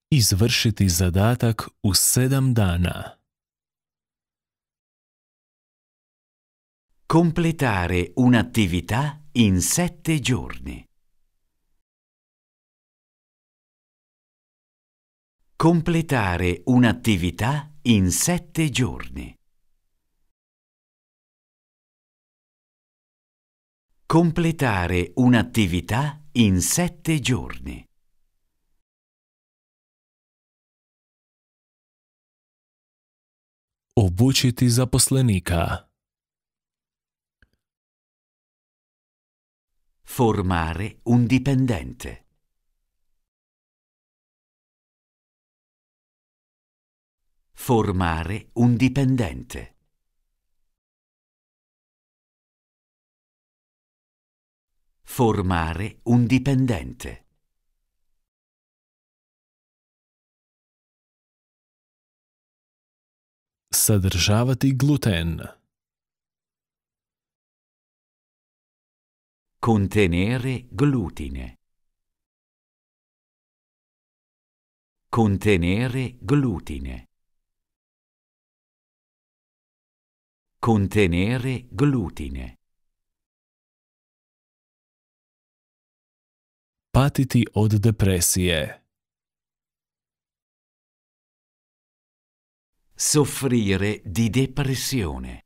Izvršiti zadatak u sedam dana. Completare un'attività in sette giorni. Completare un'attività in sette giorni. Completare un'attività in sette giorni. Obučiti zaposlenika. Formare un dipendente. Formare un dipendente. Formare un dipendente. Sadržavati gluten. Contenere glutine. Contenere glutine. Contenere glutine. Patiti od depresije. Soffrire di depressione.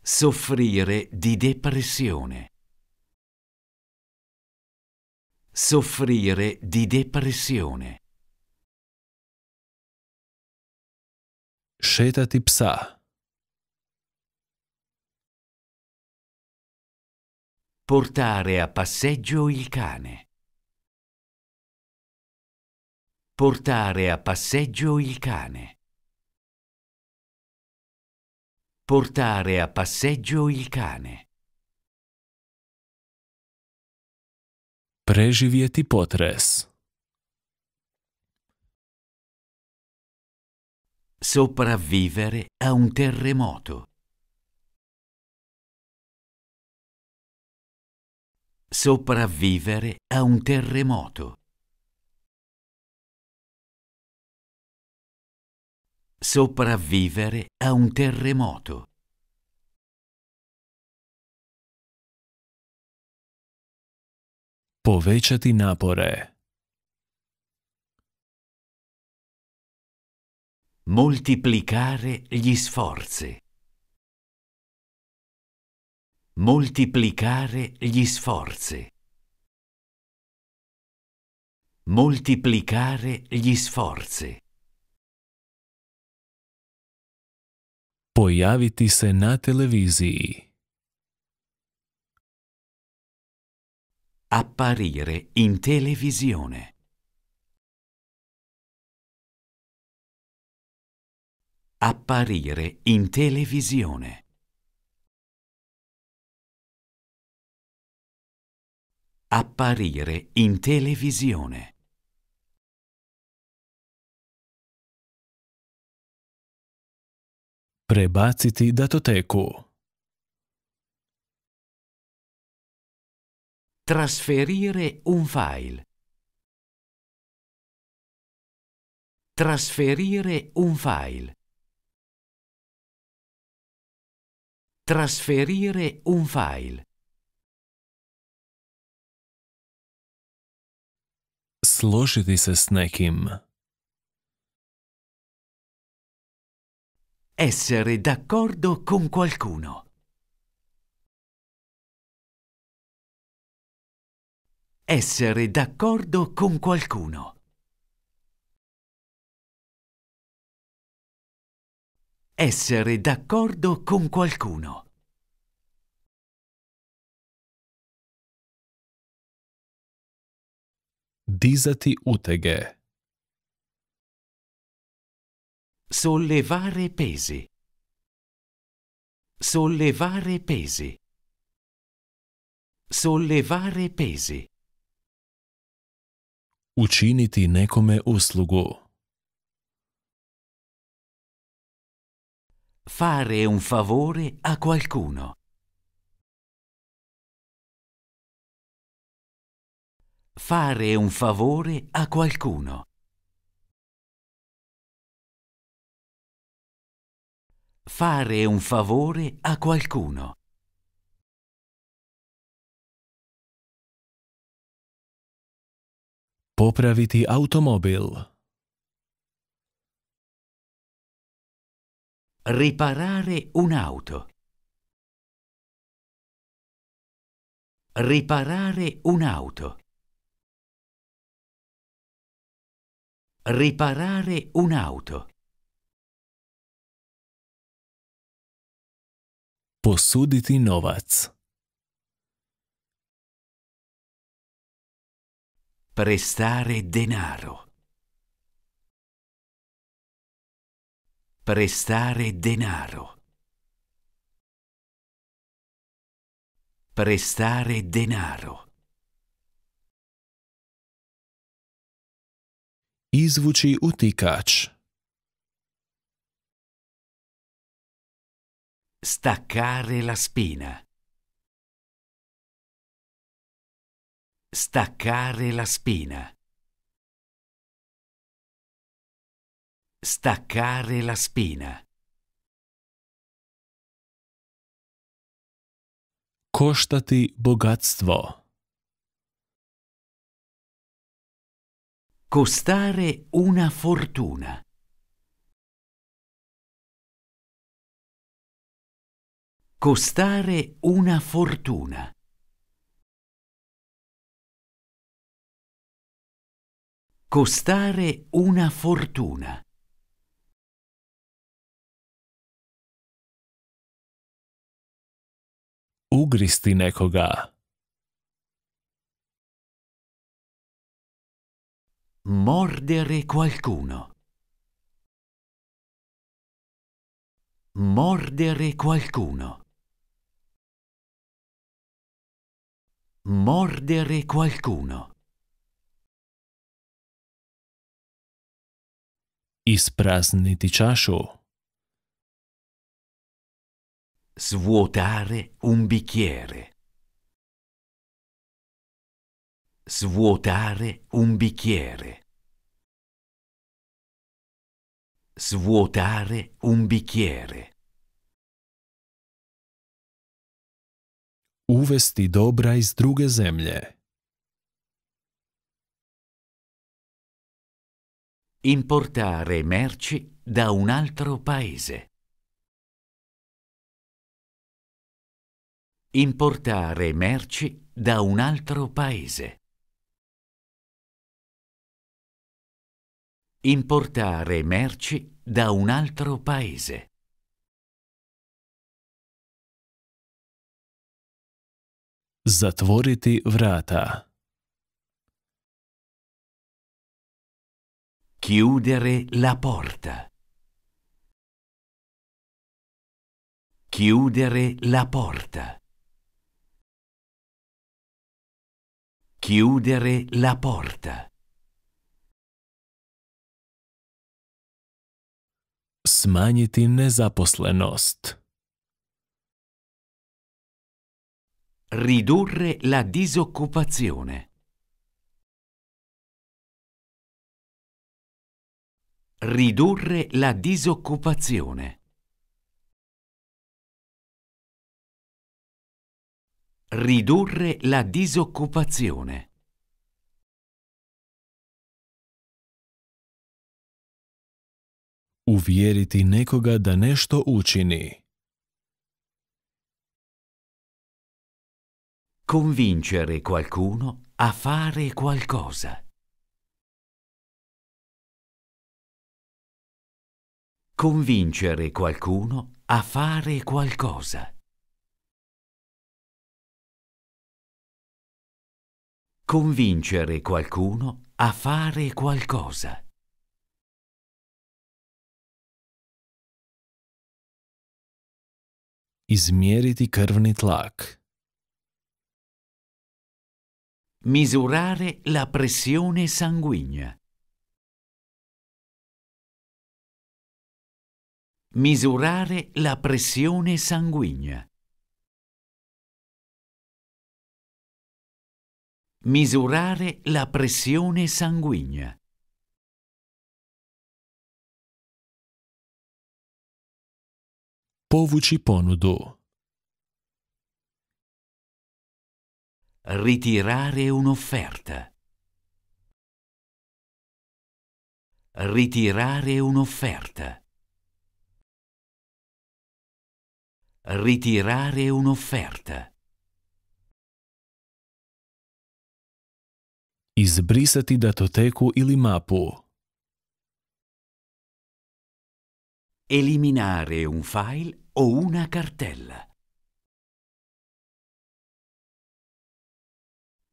Soffrire di depressione. Soffrire di depressione. Šetati psa. Portare a passeggio il cane. Portare a passeggio il cane. Portare a passeggio il cane. Preživjeti potres. Sopravvivere a un terremoto. Sopravvivere a un terremoto. Sopravvivere a un terremoto. Povećati napore. Moltiplicare gli sforzi. Moltiplicare gli sforzi. Moltiplicare gli sforzi. Pojaviti se na televiziji. Apparire in televisione. Apparire in televisione. Apparire in televisione. Prebaciti datoteku. Trasferire un file. Trasferire un file. Trasferire un file. Složiti se s nekim. Essere d'accordo con qualcuno. Essere d'accordo con qualcuno. Essere d'accordo con qualcuno. Dizati utege. Sollevare pesi. Sollevare pesi. Sollevare pesi. Učiniti nekome uslugu. Fare un favore a qualcuno. Fare un favore a qualcuno. Fare un favore a qualcuno. Popraviti automobil. Riparare un'auto. Riparare un'auto. Riparare un'auto. Posuditi novac. Prestare denaro. Prestare denaro. Prestare denaro. Izvuči utikač. Staccare la spina. Staccare la spina. Staccare la spina. Koštati bogatstvo. Costare una fortuna. Costare una fortuna. Costare una fortuna. Ugristi nekoga. Mordere qualcuno. Mordere qualcuno. Mordere qualcuno. Isprazniti čašu. Svuotare un bicchiere. Svuotare un bicchiere. Svuotare un bicchiere. Uvesti dobra iz druge zemlje. Importare merci da un altro paese. Importare merci da un altro paese. Importare merci da un altro paese. Zatvoriti vrata. Chiudere la porta. Chiudere la porta. Chiudere la porta. Smanjiti nezaposlenost. Ridurre la disoccupazione. Ridurre la disoccupazione. Ridurre la disoccupazione. Uvjeriti nekoga da nešto učini. Convincere qualcuno a fare qualcosa. Convincere qualcuno a fare qualcosa. Convincere qualcuno a fare qualcosa. Izmjeriti krvni tlak. Misurare la pressione sanguigna. Misurare la pressione sanguigna. Misurare la pressione sanguigna. Povući ponudu. Ritirare un'offerta. Ritirare un'offerta. Ritirare un'offerta. Izbrisati datoteku ili mapu. Eliminare un file o una cartella.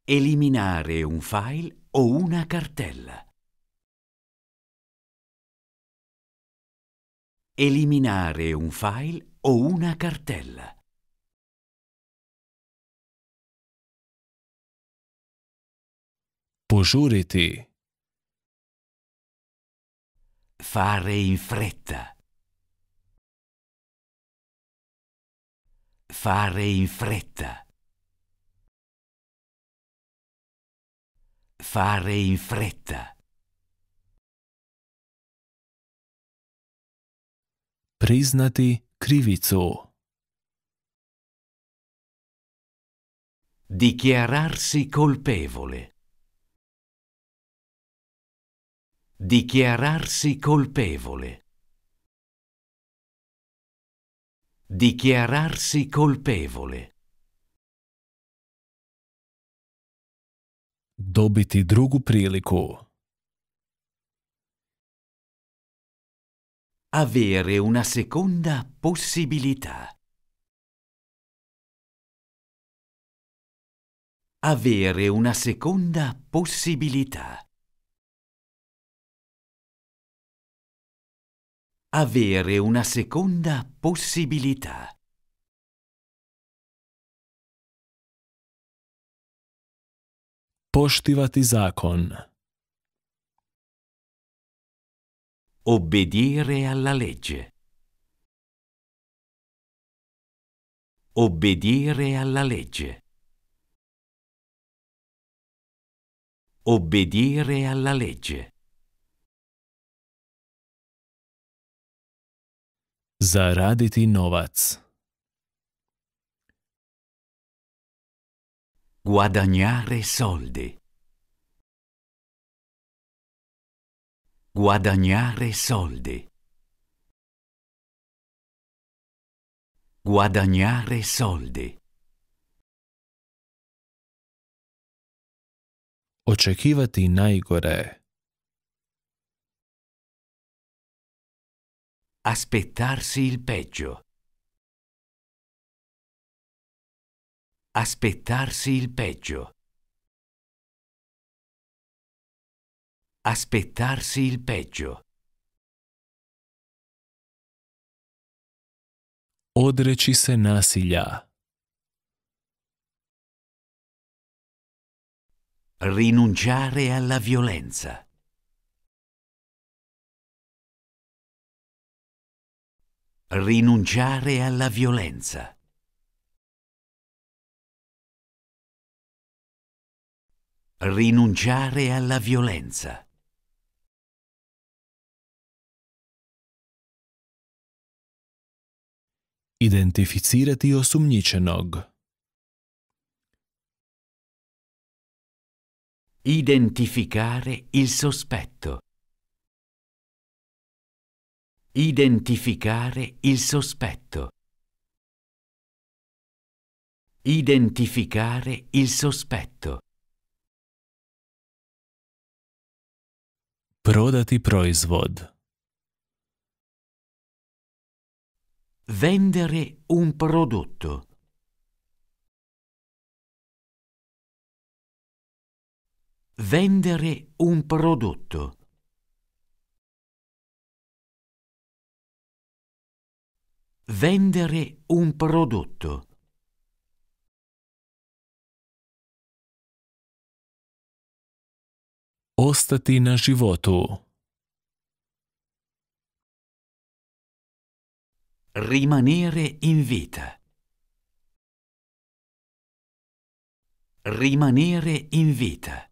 Eliminare un file o una cartella. Eliminare un file o una cartella. Požuriti. Fare in fretta. Fare in fretta. Fare in fretta. Priznati krivicu. Dichiararsi colpevole. Dichiararsi colpevole. Dichiararsi colpevole. Dobiti drugu priliku. Avere una seconda possibilità. Avere una seconda possibilità. Avere una seconda possibilità. Poštivati zakon. Obbedire alla legge. Obbedire alla legge. Obbedire alla legge. Zaraditi novac. Guadagnare soldi. Guadagnare soldi. Guadagnare soldi. Očekivati najgore. Aspettarsi il peggio. Aspettarsi il peggio. Aspettarsi il peggio. Odreći se nasilja. Rinunciare alla violenza. Rinunciare alla violenza. Rinunciare alla violenza. Identificirati osumnjičenog. Identificare il sospetto. Identificare il sospetto. Identificare il sospetto. Prodati proizvod. Vendere un prodotto. Vendere un prodotto. Vendere un prodotto. Ostati na životu. Rimanere in vita. Rimanere in vita.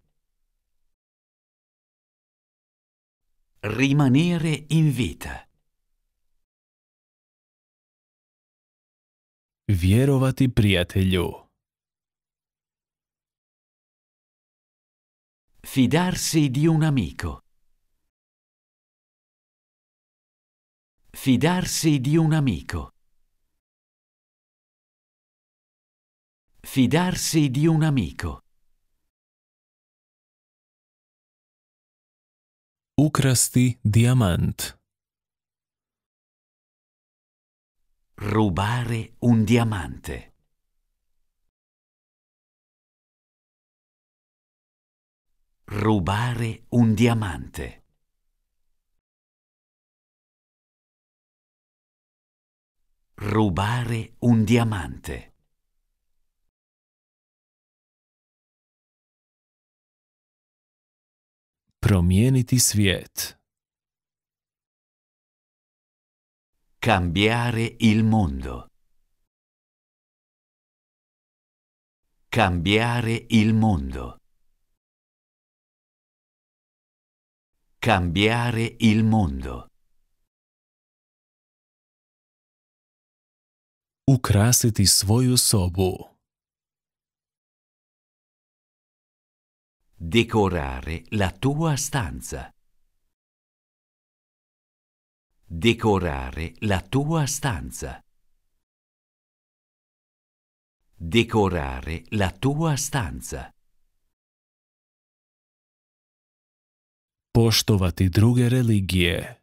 Rimanere in vita. Vjerovati prijatelju. Fidarsi di un amico. Fidarsi di un amico. Fidarsi di un amico. Ukrasti dijamant. Rubare un diamante. Rubare un diamante. Rubare un diamante. Promijeniti svijet. Cambiare il mondo. Cambiare il mondo. Cambiare il mondo. Ukrasiti svoju sobu. Decorare la tua stanza. Decorare la tua stanza. Decorare la tua stanza. Poštovati druge religije.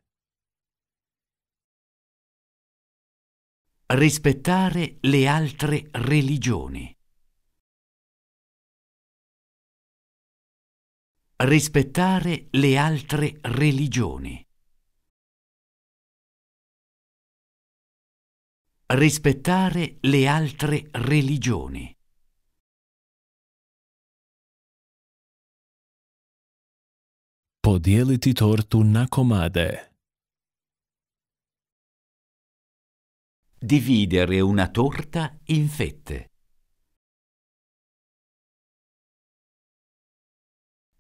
Rispettare le altre religioni. Rispettare le altre religioni. Rispettare le altre religioni. Podijeliti tortu na komade. Dividere una torta in fette.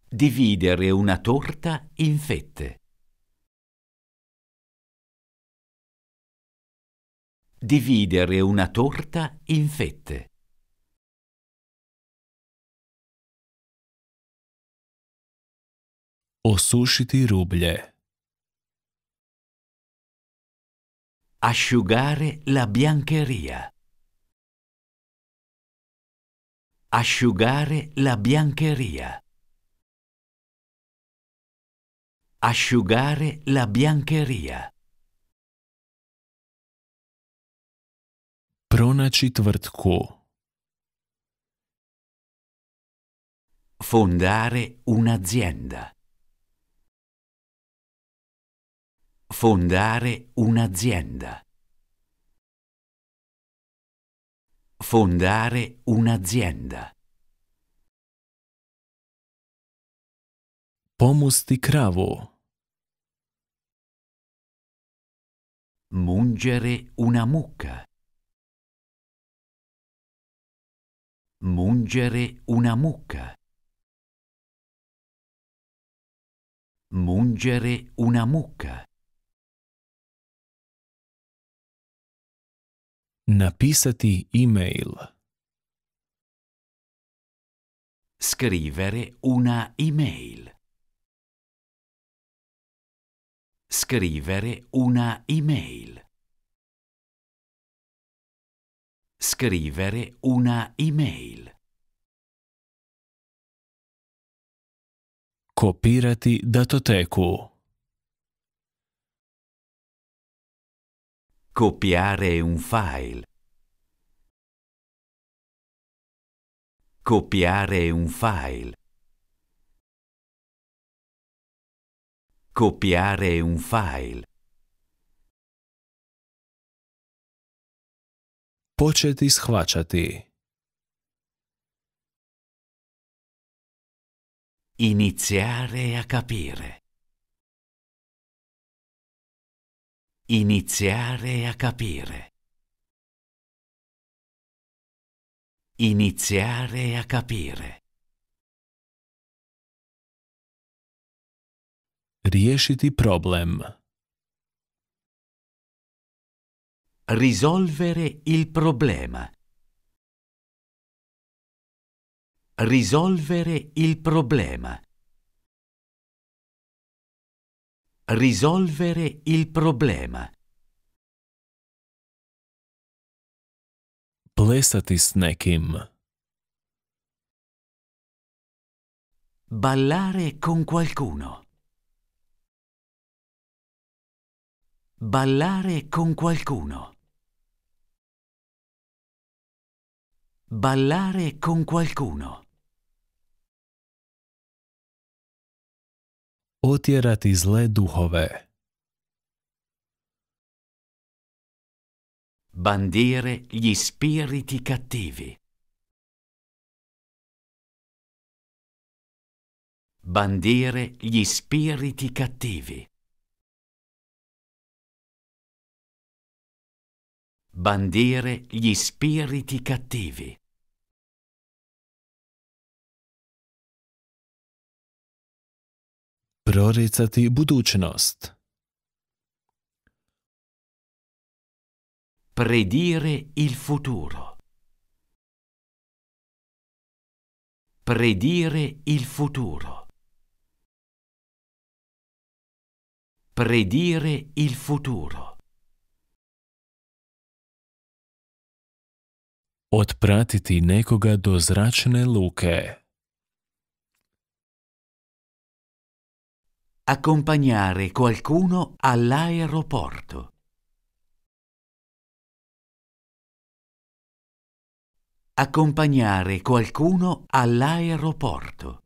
Dividere una torta in fette. Dividere una torta in fette. Osušiti rublje. Asciugare la biancheria. Asciugare la biancheria. Asciugare la biancheria. Pronaći tvrtku. Fondare un'azienda. Fondare un'azienda. Fondare un'azienda. Pomusti kravu. Mungere una mucca. Mungere una mucca. Mungere una mucca. Napisati e-mail. Scrivere una email. Scrivere una email. Scrivere una email. Kopirati datoteku. Copiare un file. Copiare un file. Copiare un file. Početi shvaćati. Iniziare a capire. Iniziare a capire. Iniziare a capire. Riješiti problem. Risolvere il problema. Risolvere il problema. Risolvere il problema. Plesati s nekim. Ballare con qualcuno. Ballare con qualcuno. Ballare con qualcuno. Otjerati zle duhove. Bandire gli spiriti cattivi. Bandire gli spiriti cattivi. Bandire gli spiriti cattivi. Proricati budućnost. Predire il futuro. Predire il futuro. Predire il futuro. Otpratiti nekoga do zračne luke. Accompagnare qualcuno all'aeroporto. Accompagnare qualcuno all'aeroporto.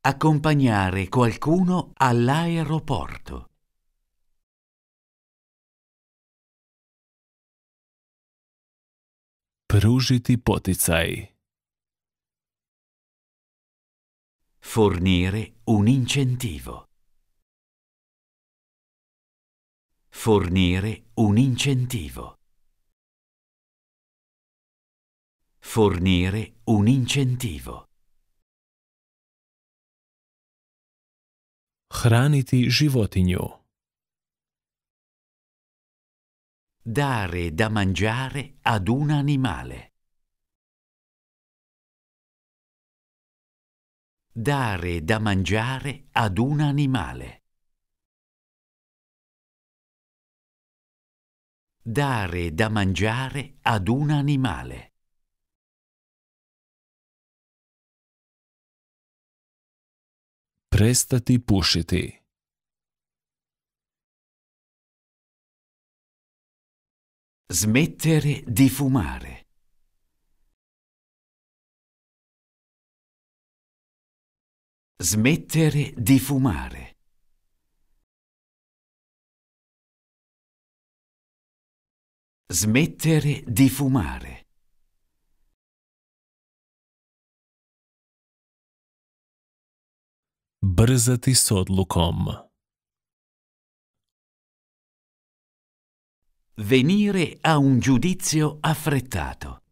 Accompagnare qualcuno all'aeroporto. Pružiti poticaj. Fornire un incentivo. Fornire un incentivo. Fornire un incentivo. Hraniti životinju. Dare da mangiare ad un animale. Dare da mangiare ad un animale. Dare da mangiare ad un animale. Prestati pušiti. Smettere di fumare. Smettere di fumare. Smettere di fumare. Brzati s Venire a un giudizio affrettato.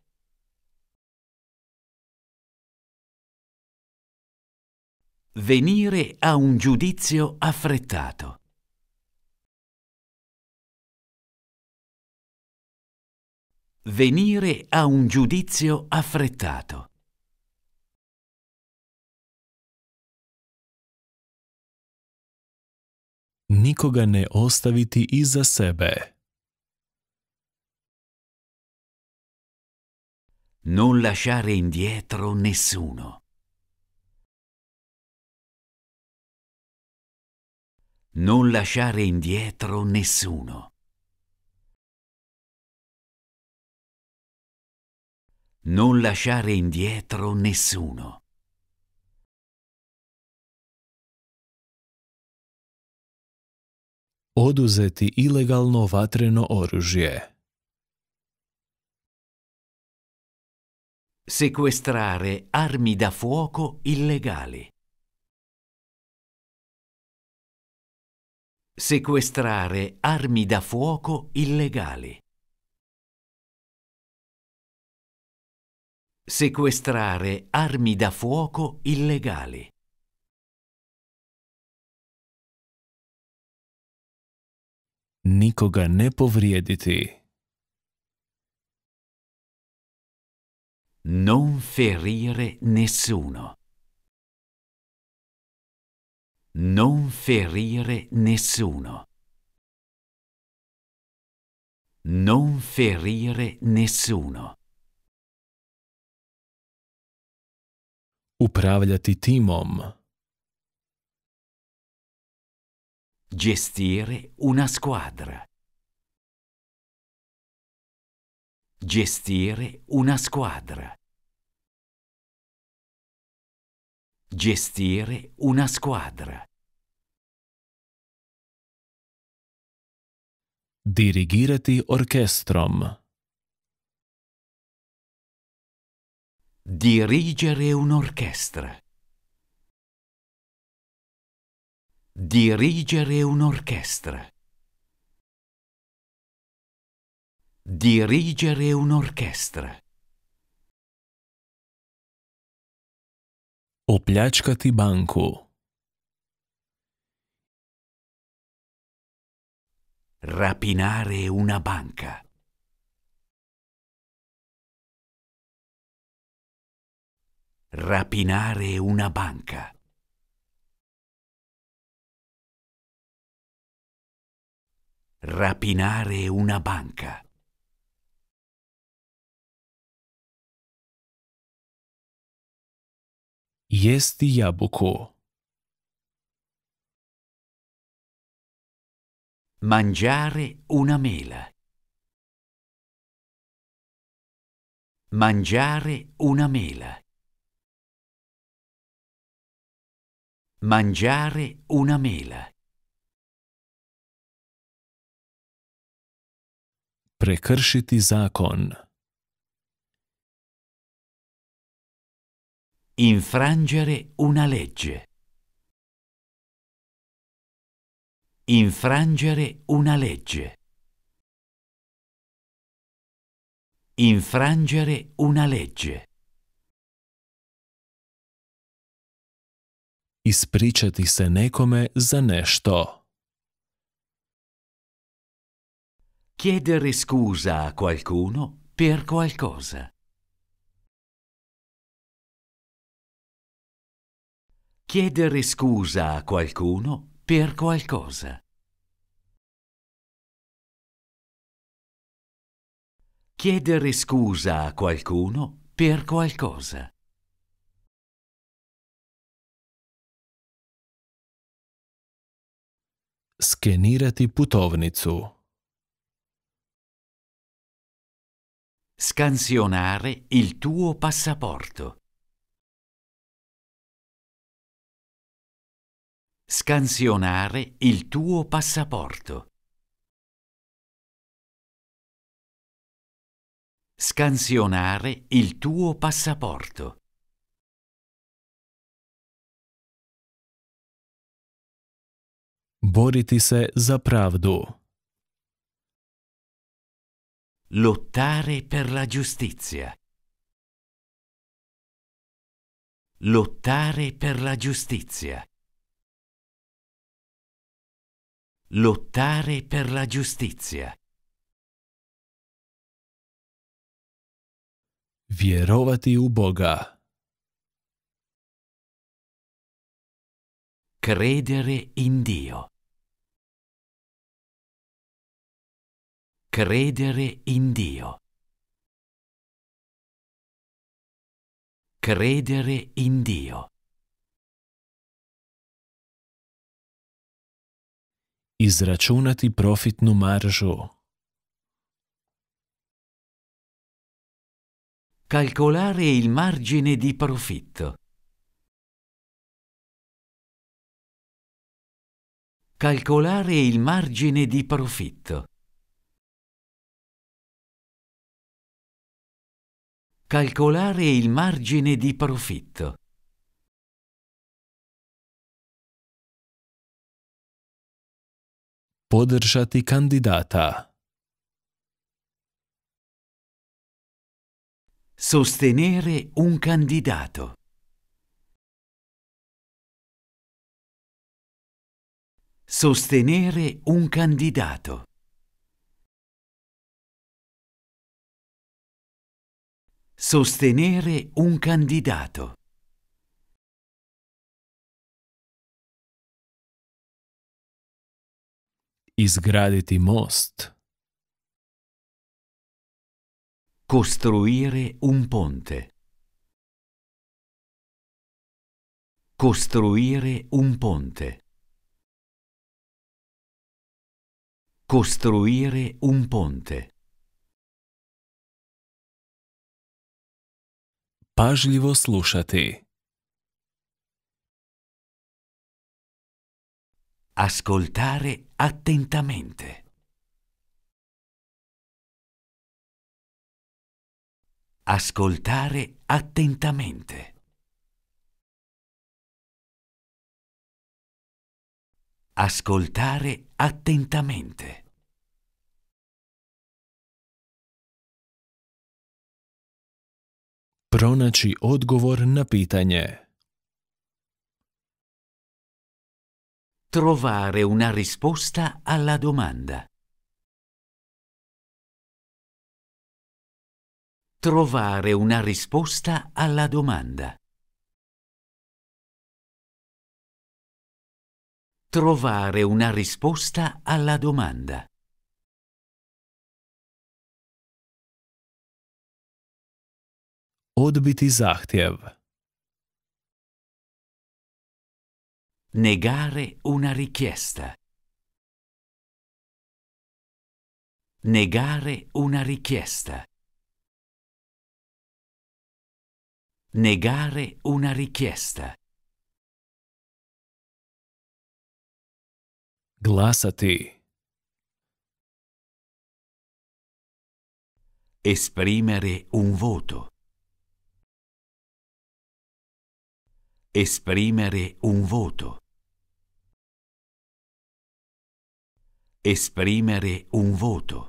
Venire a un giudizio affrettato. Venire a un giudizio affrettato. Nikoga ne ostaviti iza sebe. Non lasciare indietro nessuno. Non lasciare indietro nessuno. Non lasciare indietro nessuno. Oduzeti ilegalno vatreno oružje. Sequestrare armi da fuoco illegali. Sequestrare armi da fuoco illegali. Sequestrare armi da fuoco illegali. Nikoga ne povrijediti. Non ferire nessuno. Non ferire nessuno. Non ferire nessuno. Upravljati timom. Gestire una squadra. Gestire una squadra. Gestire una squadra. Dirigirati orkestrom. Dirigere un'orchestra. Dirigere un'orchestra. Dirigere un'orchestra. Opljačkati banku. Rapinare una banca. Rapinare una banca. Rapinare una banca. Jesti jabuku. Mangiare una mela. Mangiare una mela. Mangiare una mela. Prekršiti zakon. Infrangere una legge. Infrangere una legge. Infrangere una legge. Ispričati se nekome za nešto. Chiedere scusa a qualcuno per qualcosa. Chiedere scusa a qualcuno per qualcosa. Chiedere scusa a qualcuno per qualcosa. Skenirati putovnicu. Scansionare il tuo passaporto. Scansionare il tuo passaporto. Scansionare il tuo passaporto. Boriti se za pravdu. Lottare per la giustizia. Lottare per la giustizia. Lottare per la giustizia. Vjerovati u Boga. Credere in Dio. Credere in Dio. Credere in Dio. Izračunati profitnu maržu. Calcolare il margine di profitto. Calcolare il margine di profitto. Calcolare il margine di profitto. Podržati kandidata. Sostenere un candidato. Sostenere un candidato. Sostenere un candidato. Izgraditi most. Costruire un ponte. Costruire un ponte. Costruire un ponte. Pažljivo slušati. Ascoltare attentamente. Ascoltare attentamente. Ascoltare attentamente. Pronaći odgovor na pitanje. Trovare una risposta alla domanda. Trovare una risposta alla domanda. Trovare una risposta alla domanda. Odbiti zahtjev. Negare una richiesta. Negare una richiesta. Negare una richiesta. Glasati. Esprimere un voto. Esprimere un voto. Esprimere un voto.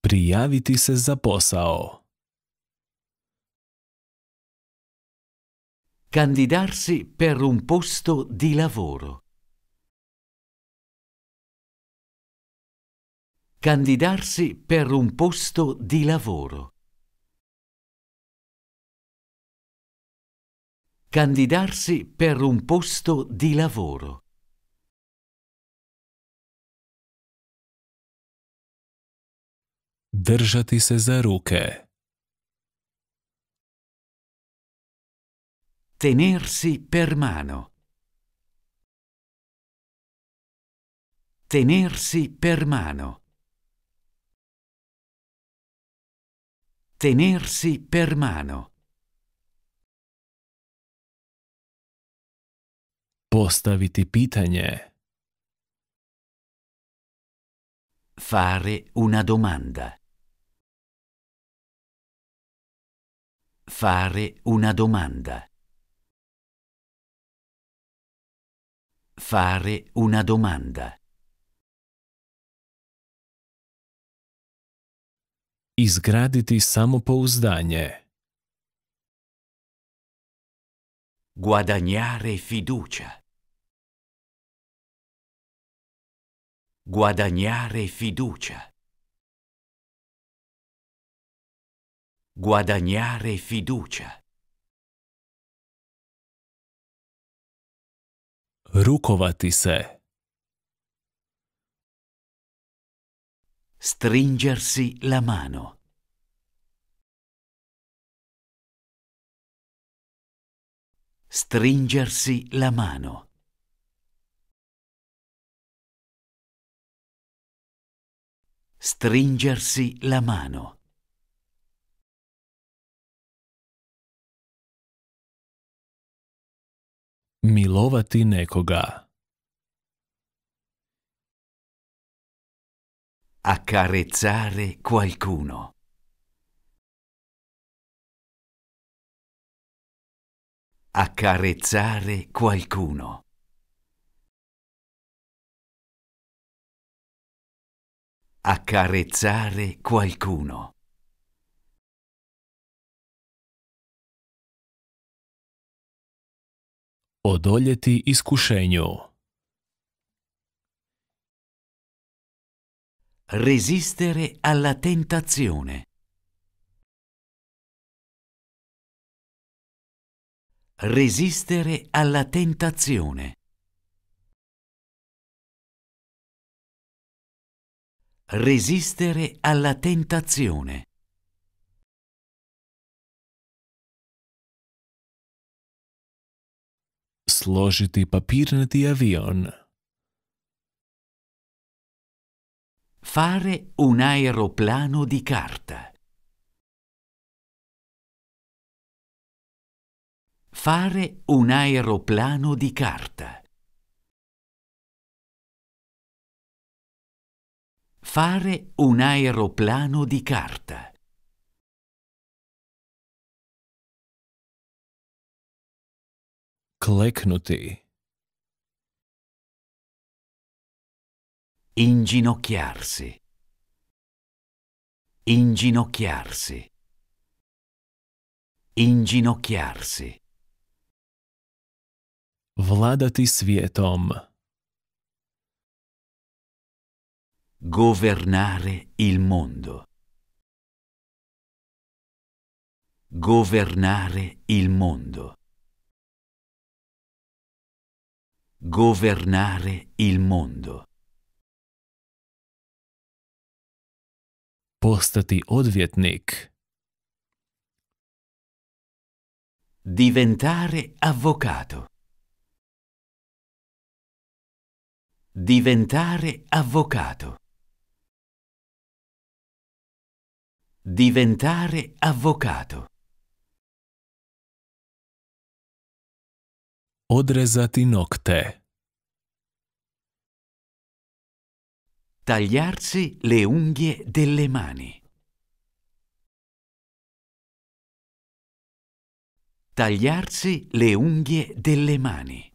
Prijaviti se za posao. Candidarsi per un posto di lavoro. Candidarsi per un posto di lavoro. Candidarsi per un posto di lavoro. Držati se za ruke. Tenersi per mano. Tenersi per mano. Tenersi per mano. Postaviti pitanje. Fare una domanda. Fare una domanda. Fare una domanda. Izgraditi samopouzdanje. Guadagnare fiducia. Guadagnare fiducia. Guadagnare fiducia. Rukovati se. Stringersi la mano. Stringersi la mano. Stringersi la mano. Milovati nekoga. Accarezzare qualcuno. Accarezzare qualcuno. Accarezzare qualcuno. Odoljeti iskušenju. Resistere alla tentazione. Resistere alla tentazione. Resistere alla tentazione. Složiti papirnati avion. Fare un aeroplano di carta. Fare un aeroplano di carta. Fare un aeroplano di carta. Kleknuti. Inginocchiarsi. Inginocchiarsi. Inginocchiarsi. Vladati svijetom. Governare il mondo. Governare il mondo. Governare il mondo. Postati odvjetnik. Diventare avvocato. Diventare avvocato. Diventare avvocato. Odrezati nokte. Tagliarsi le unghie delle mani. Tagliarsi le unghie delle mani.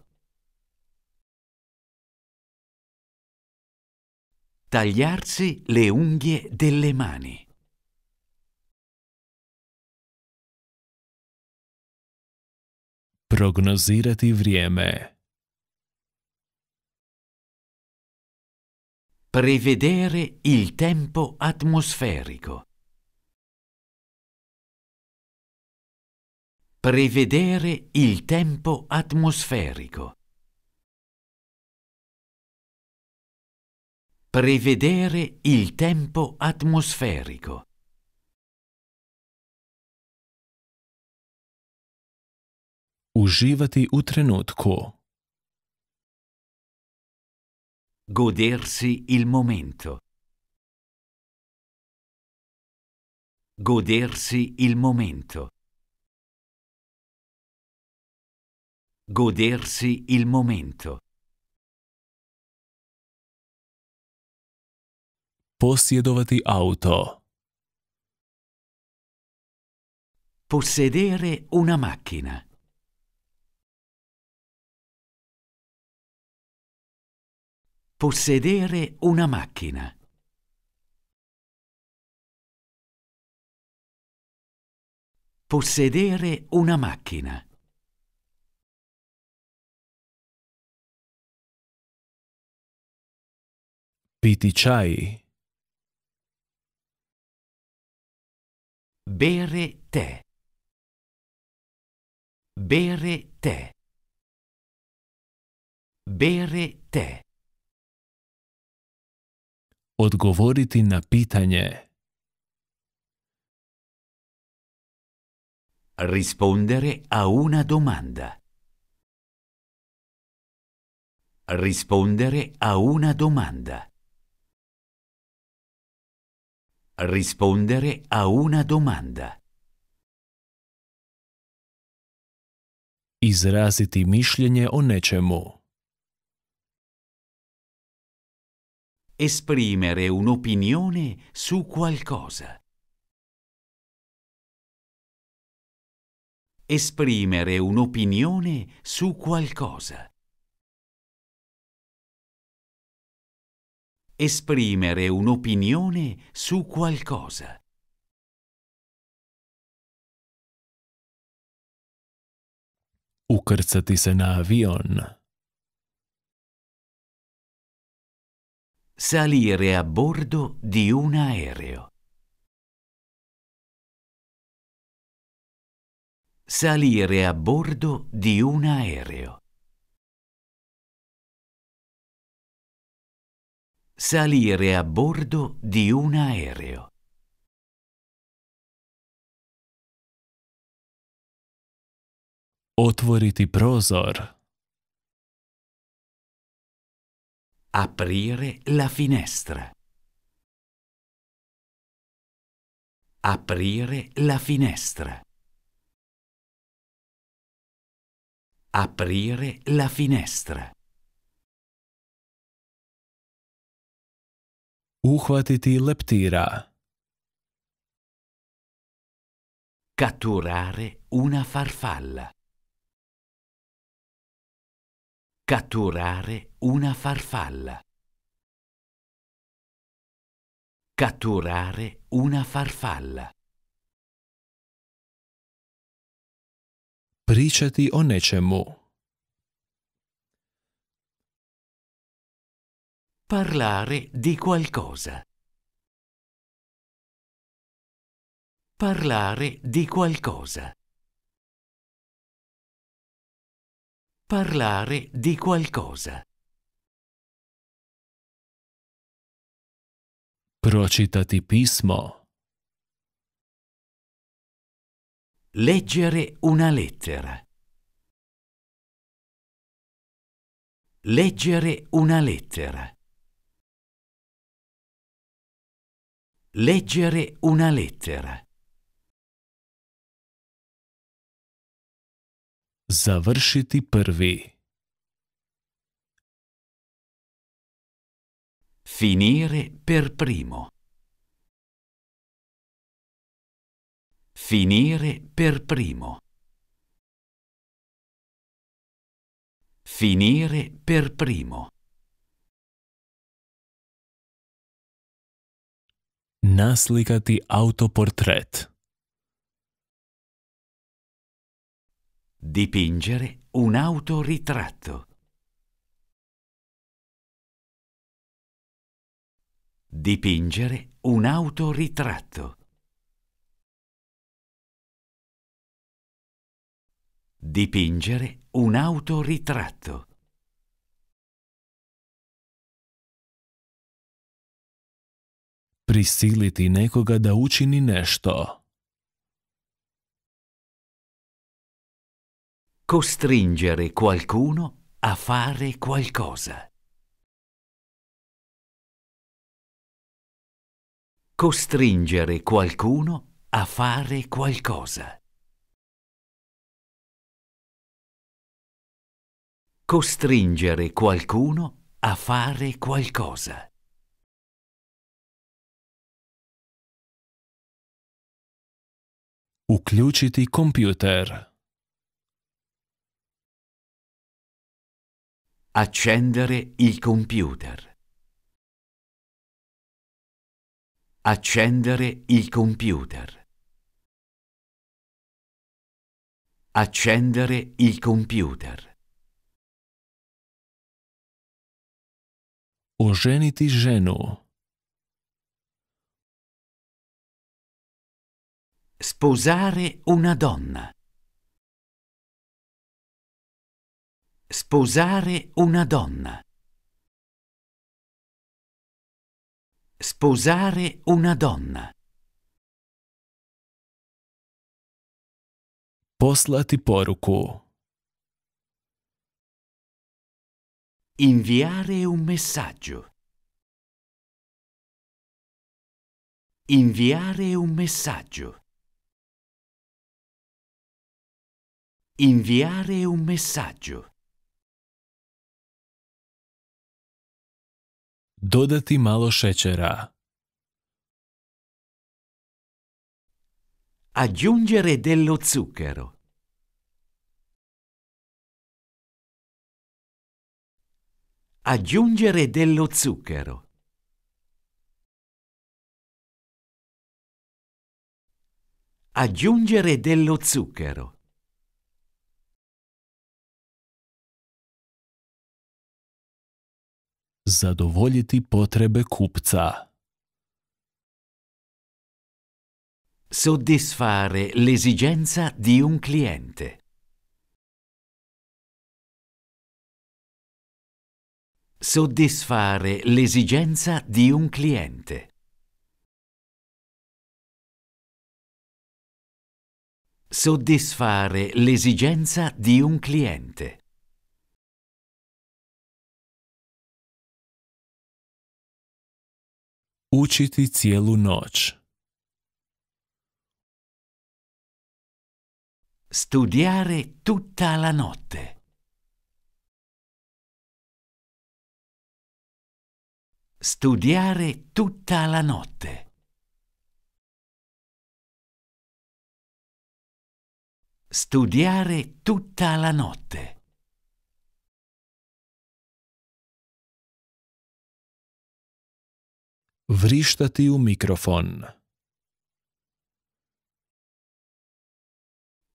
Tagliarsi le unghie delle mani. Prognozirati vrijeme. Prevedere il tempo atmosferico. Prevedere il tempo atmosferico. Prevedere il tempo atmosferico. Uživati u trenutku. Godersi il momento. Godersi il momento. Godersi il momento. Posjedovati auto. Possedere una macchina. Possedere una macchina. Possedere una macchina. Piti čaj. Bere tè. Bere tè. Bere tè. Odgovoriti na pitanje. Rispondere a una domanda. Rispondere a una domanda. Rispondere a una domanda. Izraziti mišljenje o nečemu. Esprimere un'opinione su qualcosa. Esprimere un'opinione su qualcosa. Esprimere un'opinione su qualcosa. Ukrcati se na avion. Salire a bordo di un aereo. Salire a bordo di un aereo. Salire a bordo di un aereo. Otvoriti prozor. Aprire la finestra. Aprire la finestra. Aprire la finestra. Uhvatiti leptira. Catturare una farfalla. Catturare una farfalla. Catturare una farfalla. Pričati o nečemu. Parlare di qualcosa. Parlare di qualcosa. Parlare di qualcosa. Pročitati pismo. Leggere una lettera. Leggere una lettera. Leggere una lettera. Završiti prvi. Finire per primo. Finire per primo. Finire per primo. Naslikati autoportret. Dipingere un autoritratto. Dipingere un autoritratto. Dipingere un autoritratto. Prisiliti nekoga da učini nešto. Costringere qualcuno a fare qualcosa. Costringere qualcuno a fare qualcosa. Costringere qualcuno a fare qualcosa. Uključiti kompjuter. Accendere il computer. Accendere il computer. Accendere il computer. Oženiti ženu. Sposare una donna. Sposare una donna. Sposare una donna. Poslati poruku. Inviare un messaggio. Inviare un messaggio. Inviare un messaggio. Dodati malo šećera. Aggiungere dello zucchero. Aggiungere dello zucchero. Aggiungere dello zucchero. Zadovoljiti potrebe kupca. Soddisfare l'esigenza di un cliente. Soddisfare l'esigenza di un cliente. Soddisfare l'esigenza di un cliente. Učiti cijelu noć. Studiare tutta la notte. Studiare tutta la notte. Studiare tutta la notte. Vrištati u mikrofon.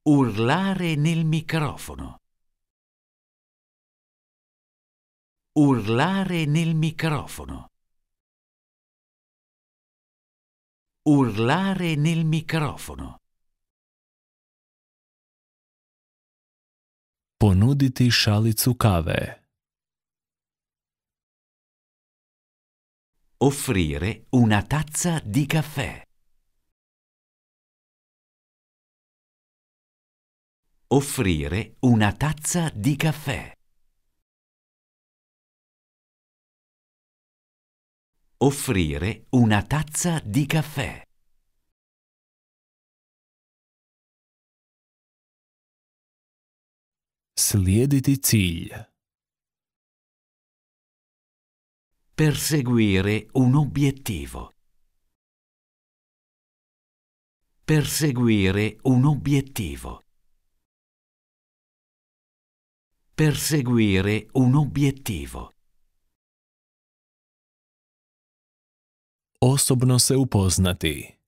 Urlare nel microfono. Urlare nel microfono. Urlare nel microfono. Ponuditi šalicu kave. Offrire una tazza di caffè. Offrire una tazza di caffè. Offrire una tazza di caffè. Slijediti cilj. Perseguire un obiettivo. Perseguire un obiettivo. Perseguire un obiettivo. Osobno se upoznati.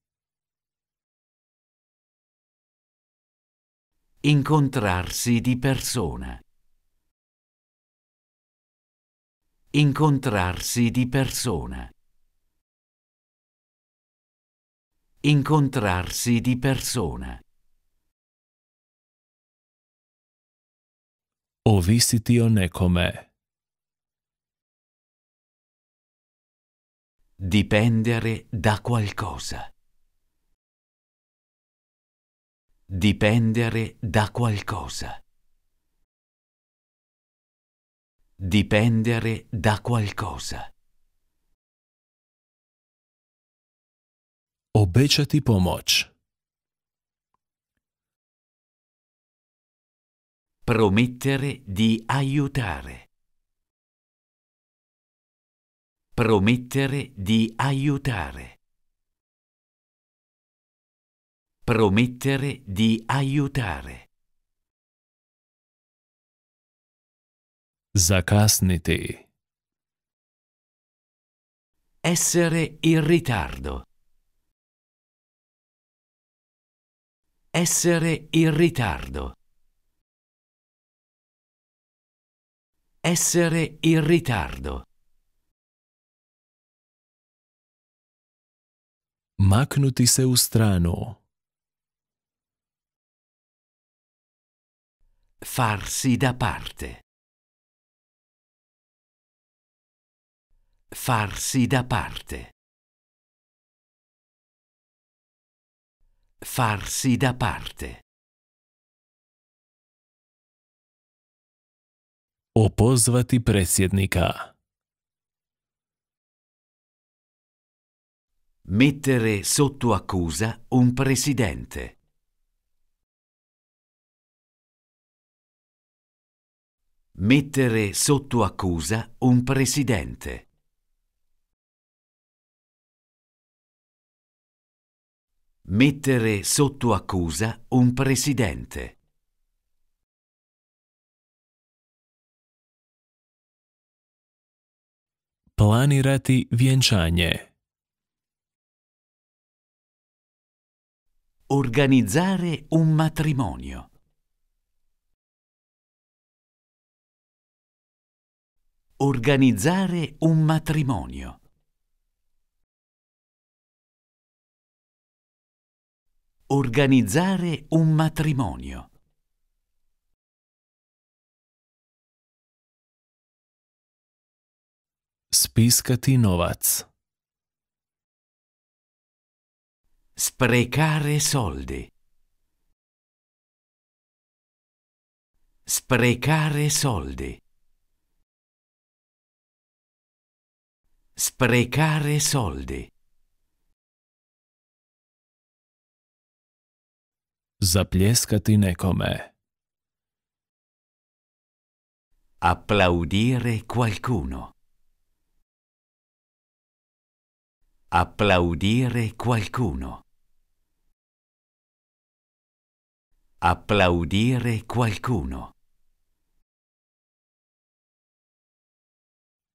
Incontrarsi di persona. Incontrarsi di persona. Incontrarsi di persona. Ovisiti o nekome. Dipendere da qualcosa. Dipendere da qualcosa. Dipendere da qualcosa. Obećati pomoć. Promettere di aiutare. Promettere di aiutare. Promettere di aiutare. Zakasniti. Essere in ritardo. Essere in ritardo. Essere in ritardo. Maknuti se u stranu. Farsi da parte. Farsi da parte. Farsi da parte. Opozvati predsjednika. Mettere sotto accusa un presidente. Mettere sotto accusa un presidente. Mettere sotto accusa un presidente. Planirati vjenčanje. Organizzare un matrimonio. Organizzare un matrimonio. Organizzare un matrimonio. Spiskati novac. Sprecare soldi. Sprecare soldi. Sprecare soldi. Zapljeskati nekome. Applaudire qualcuno. Applaudire qualcuno. Applaudire qualcuno.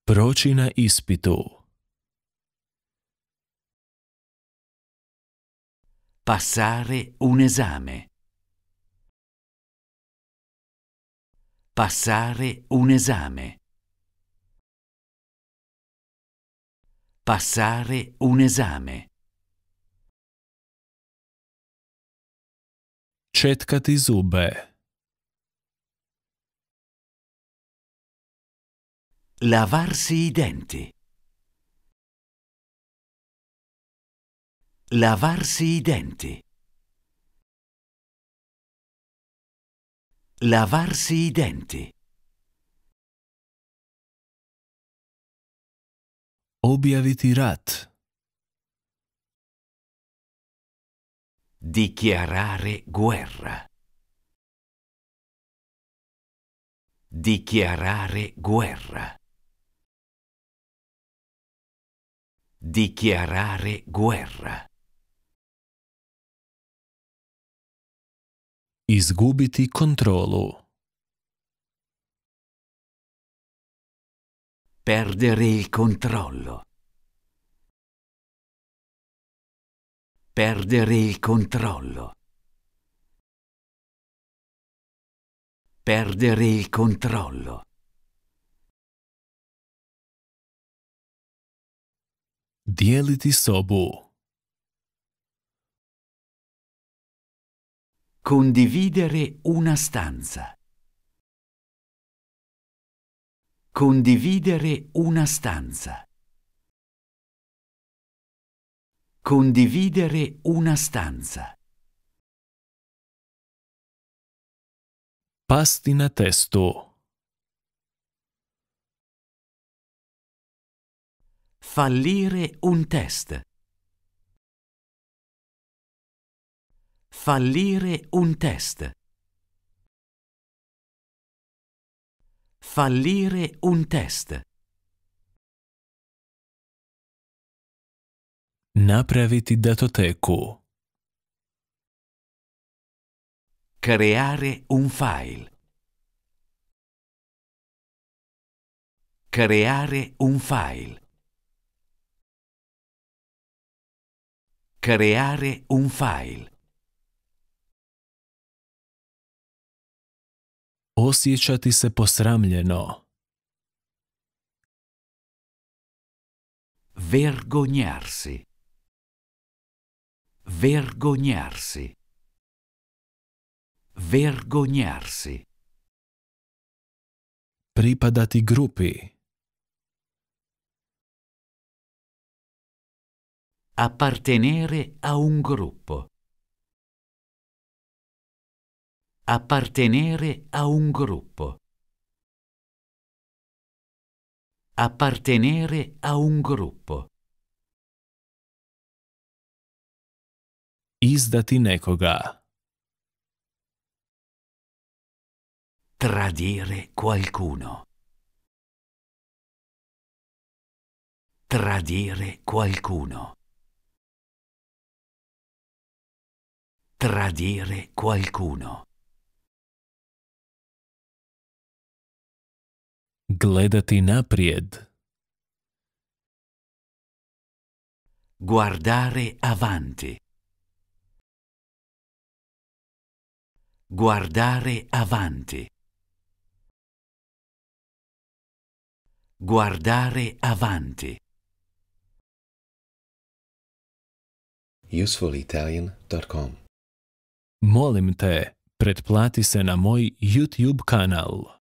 Proći na ispitu. Passare un esame. Passare un esame. Passare un esame. Četkati zube. Lavarsi i denti. Lavarsi i denti. Lavarsi i denti. Objaviti rat. Dichiarare guerra. Dichiarare guerra. Dichiarare guerra. Izgubiti kontrolu. Perdere il controllo. Perdere il controllo. Perdere il controllo. Dijeliti sobu. Condividere una stanza. Condividere una stanza. Condividere una stanza. Pasti na testu. Fallire un test. Fallire un test. Fallire un test. Napraviti datoteku. Creare un file. Creare un file. Creare un file. Osjećati se posramljeno. Vergognarsi. Vergognarsi. Vergognarsi. Pripadati grupi. Appartenere a un gruppo. Appartenere a un gruppo. Appartenere a un gruppo. Izdati nekoga. Tradire qualcuno. Tradire qualcuno. Tradire qualcuno. Gledati naprijed. Guardare avanti. Guardare avanti. Guardare avanti. usefulitalian.com Molim te, pretplati se na moj YouTube kanal.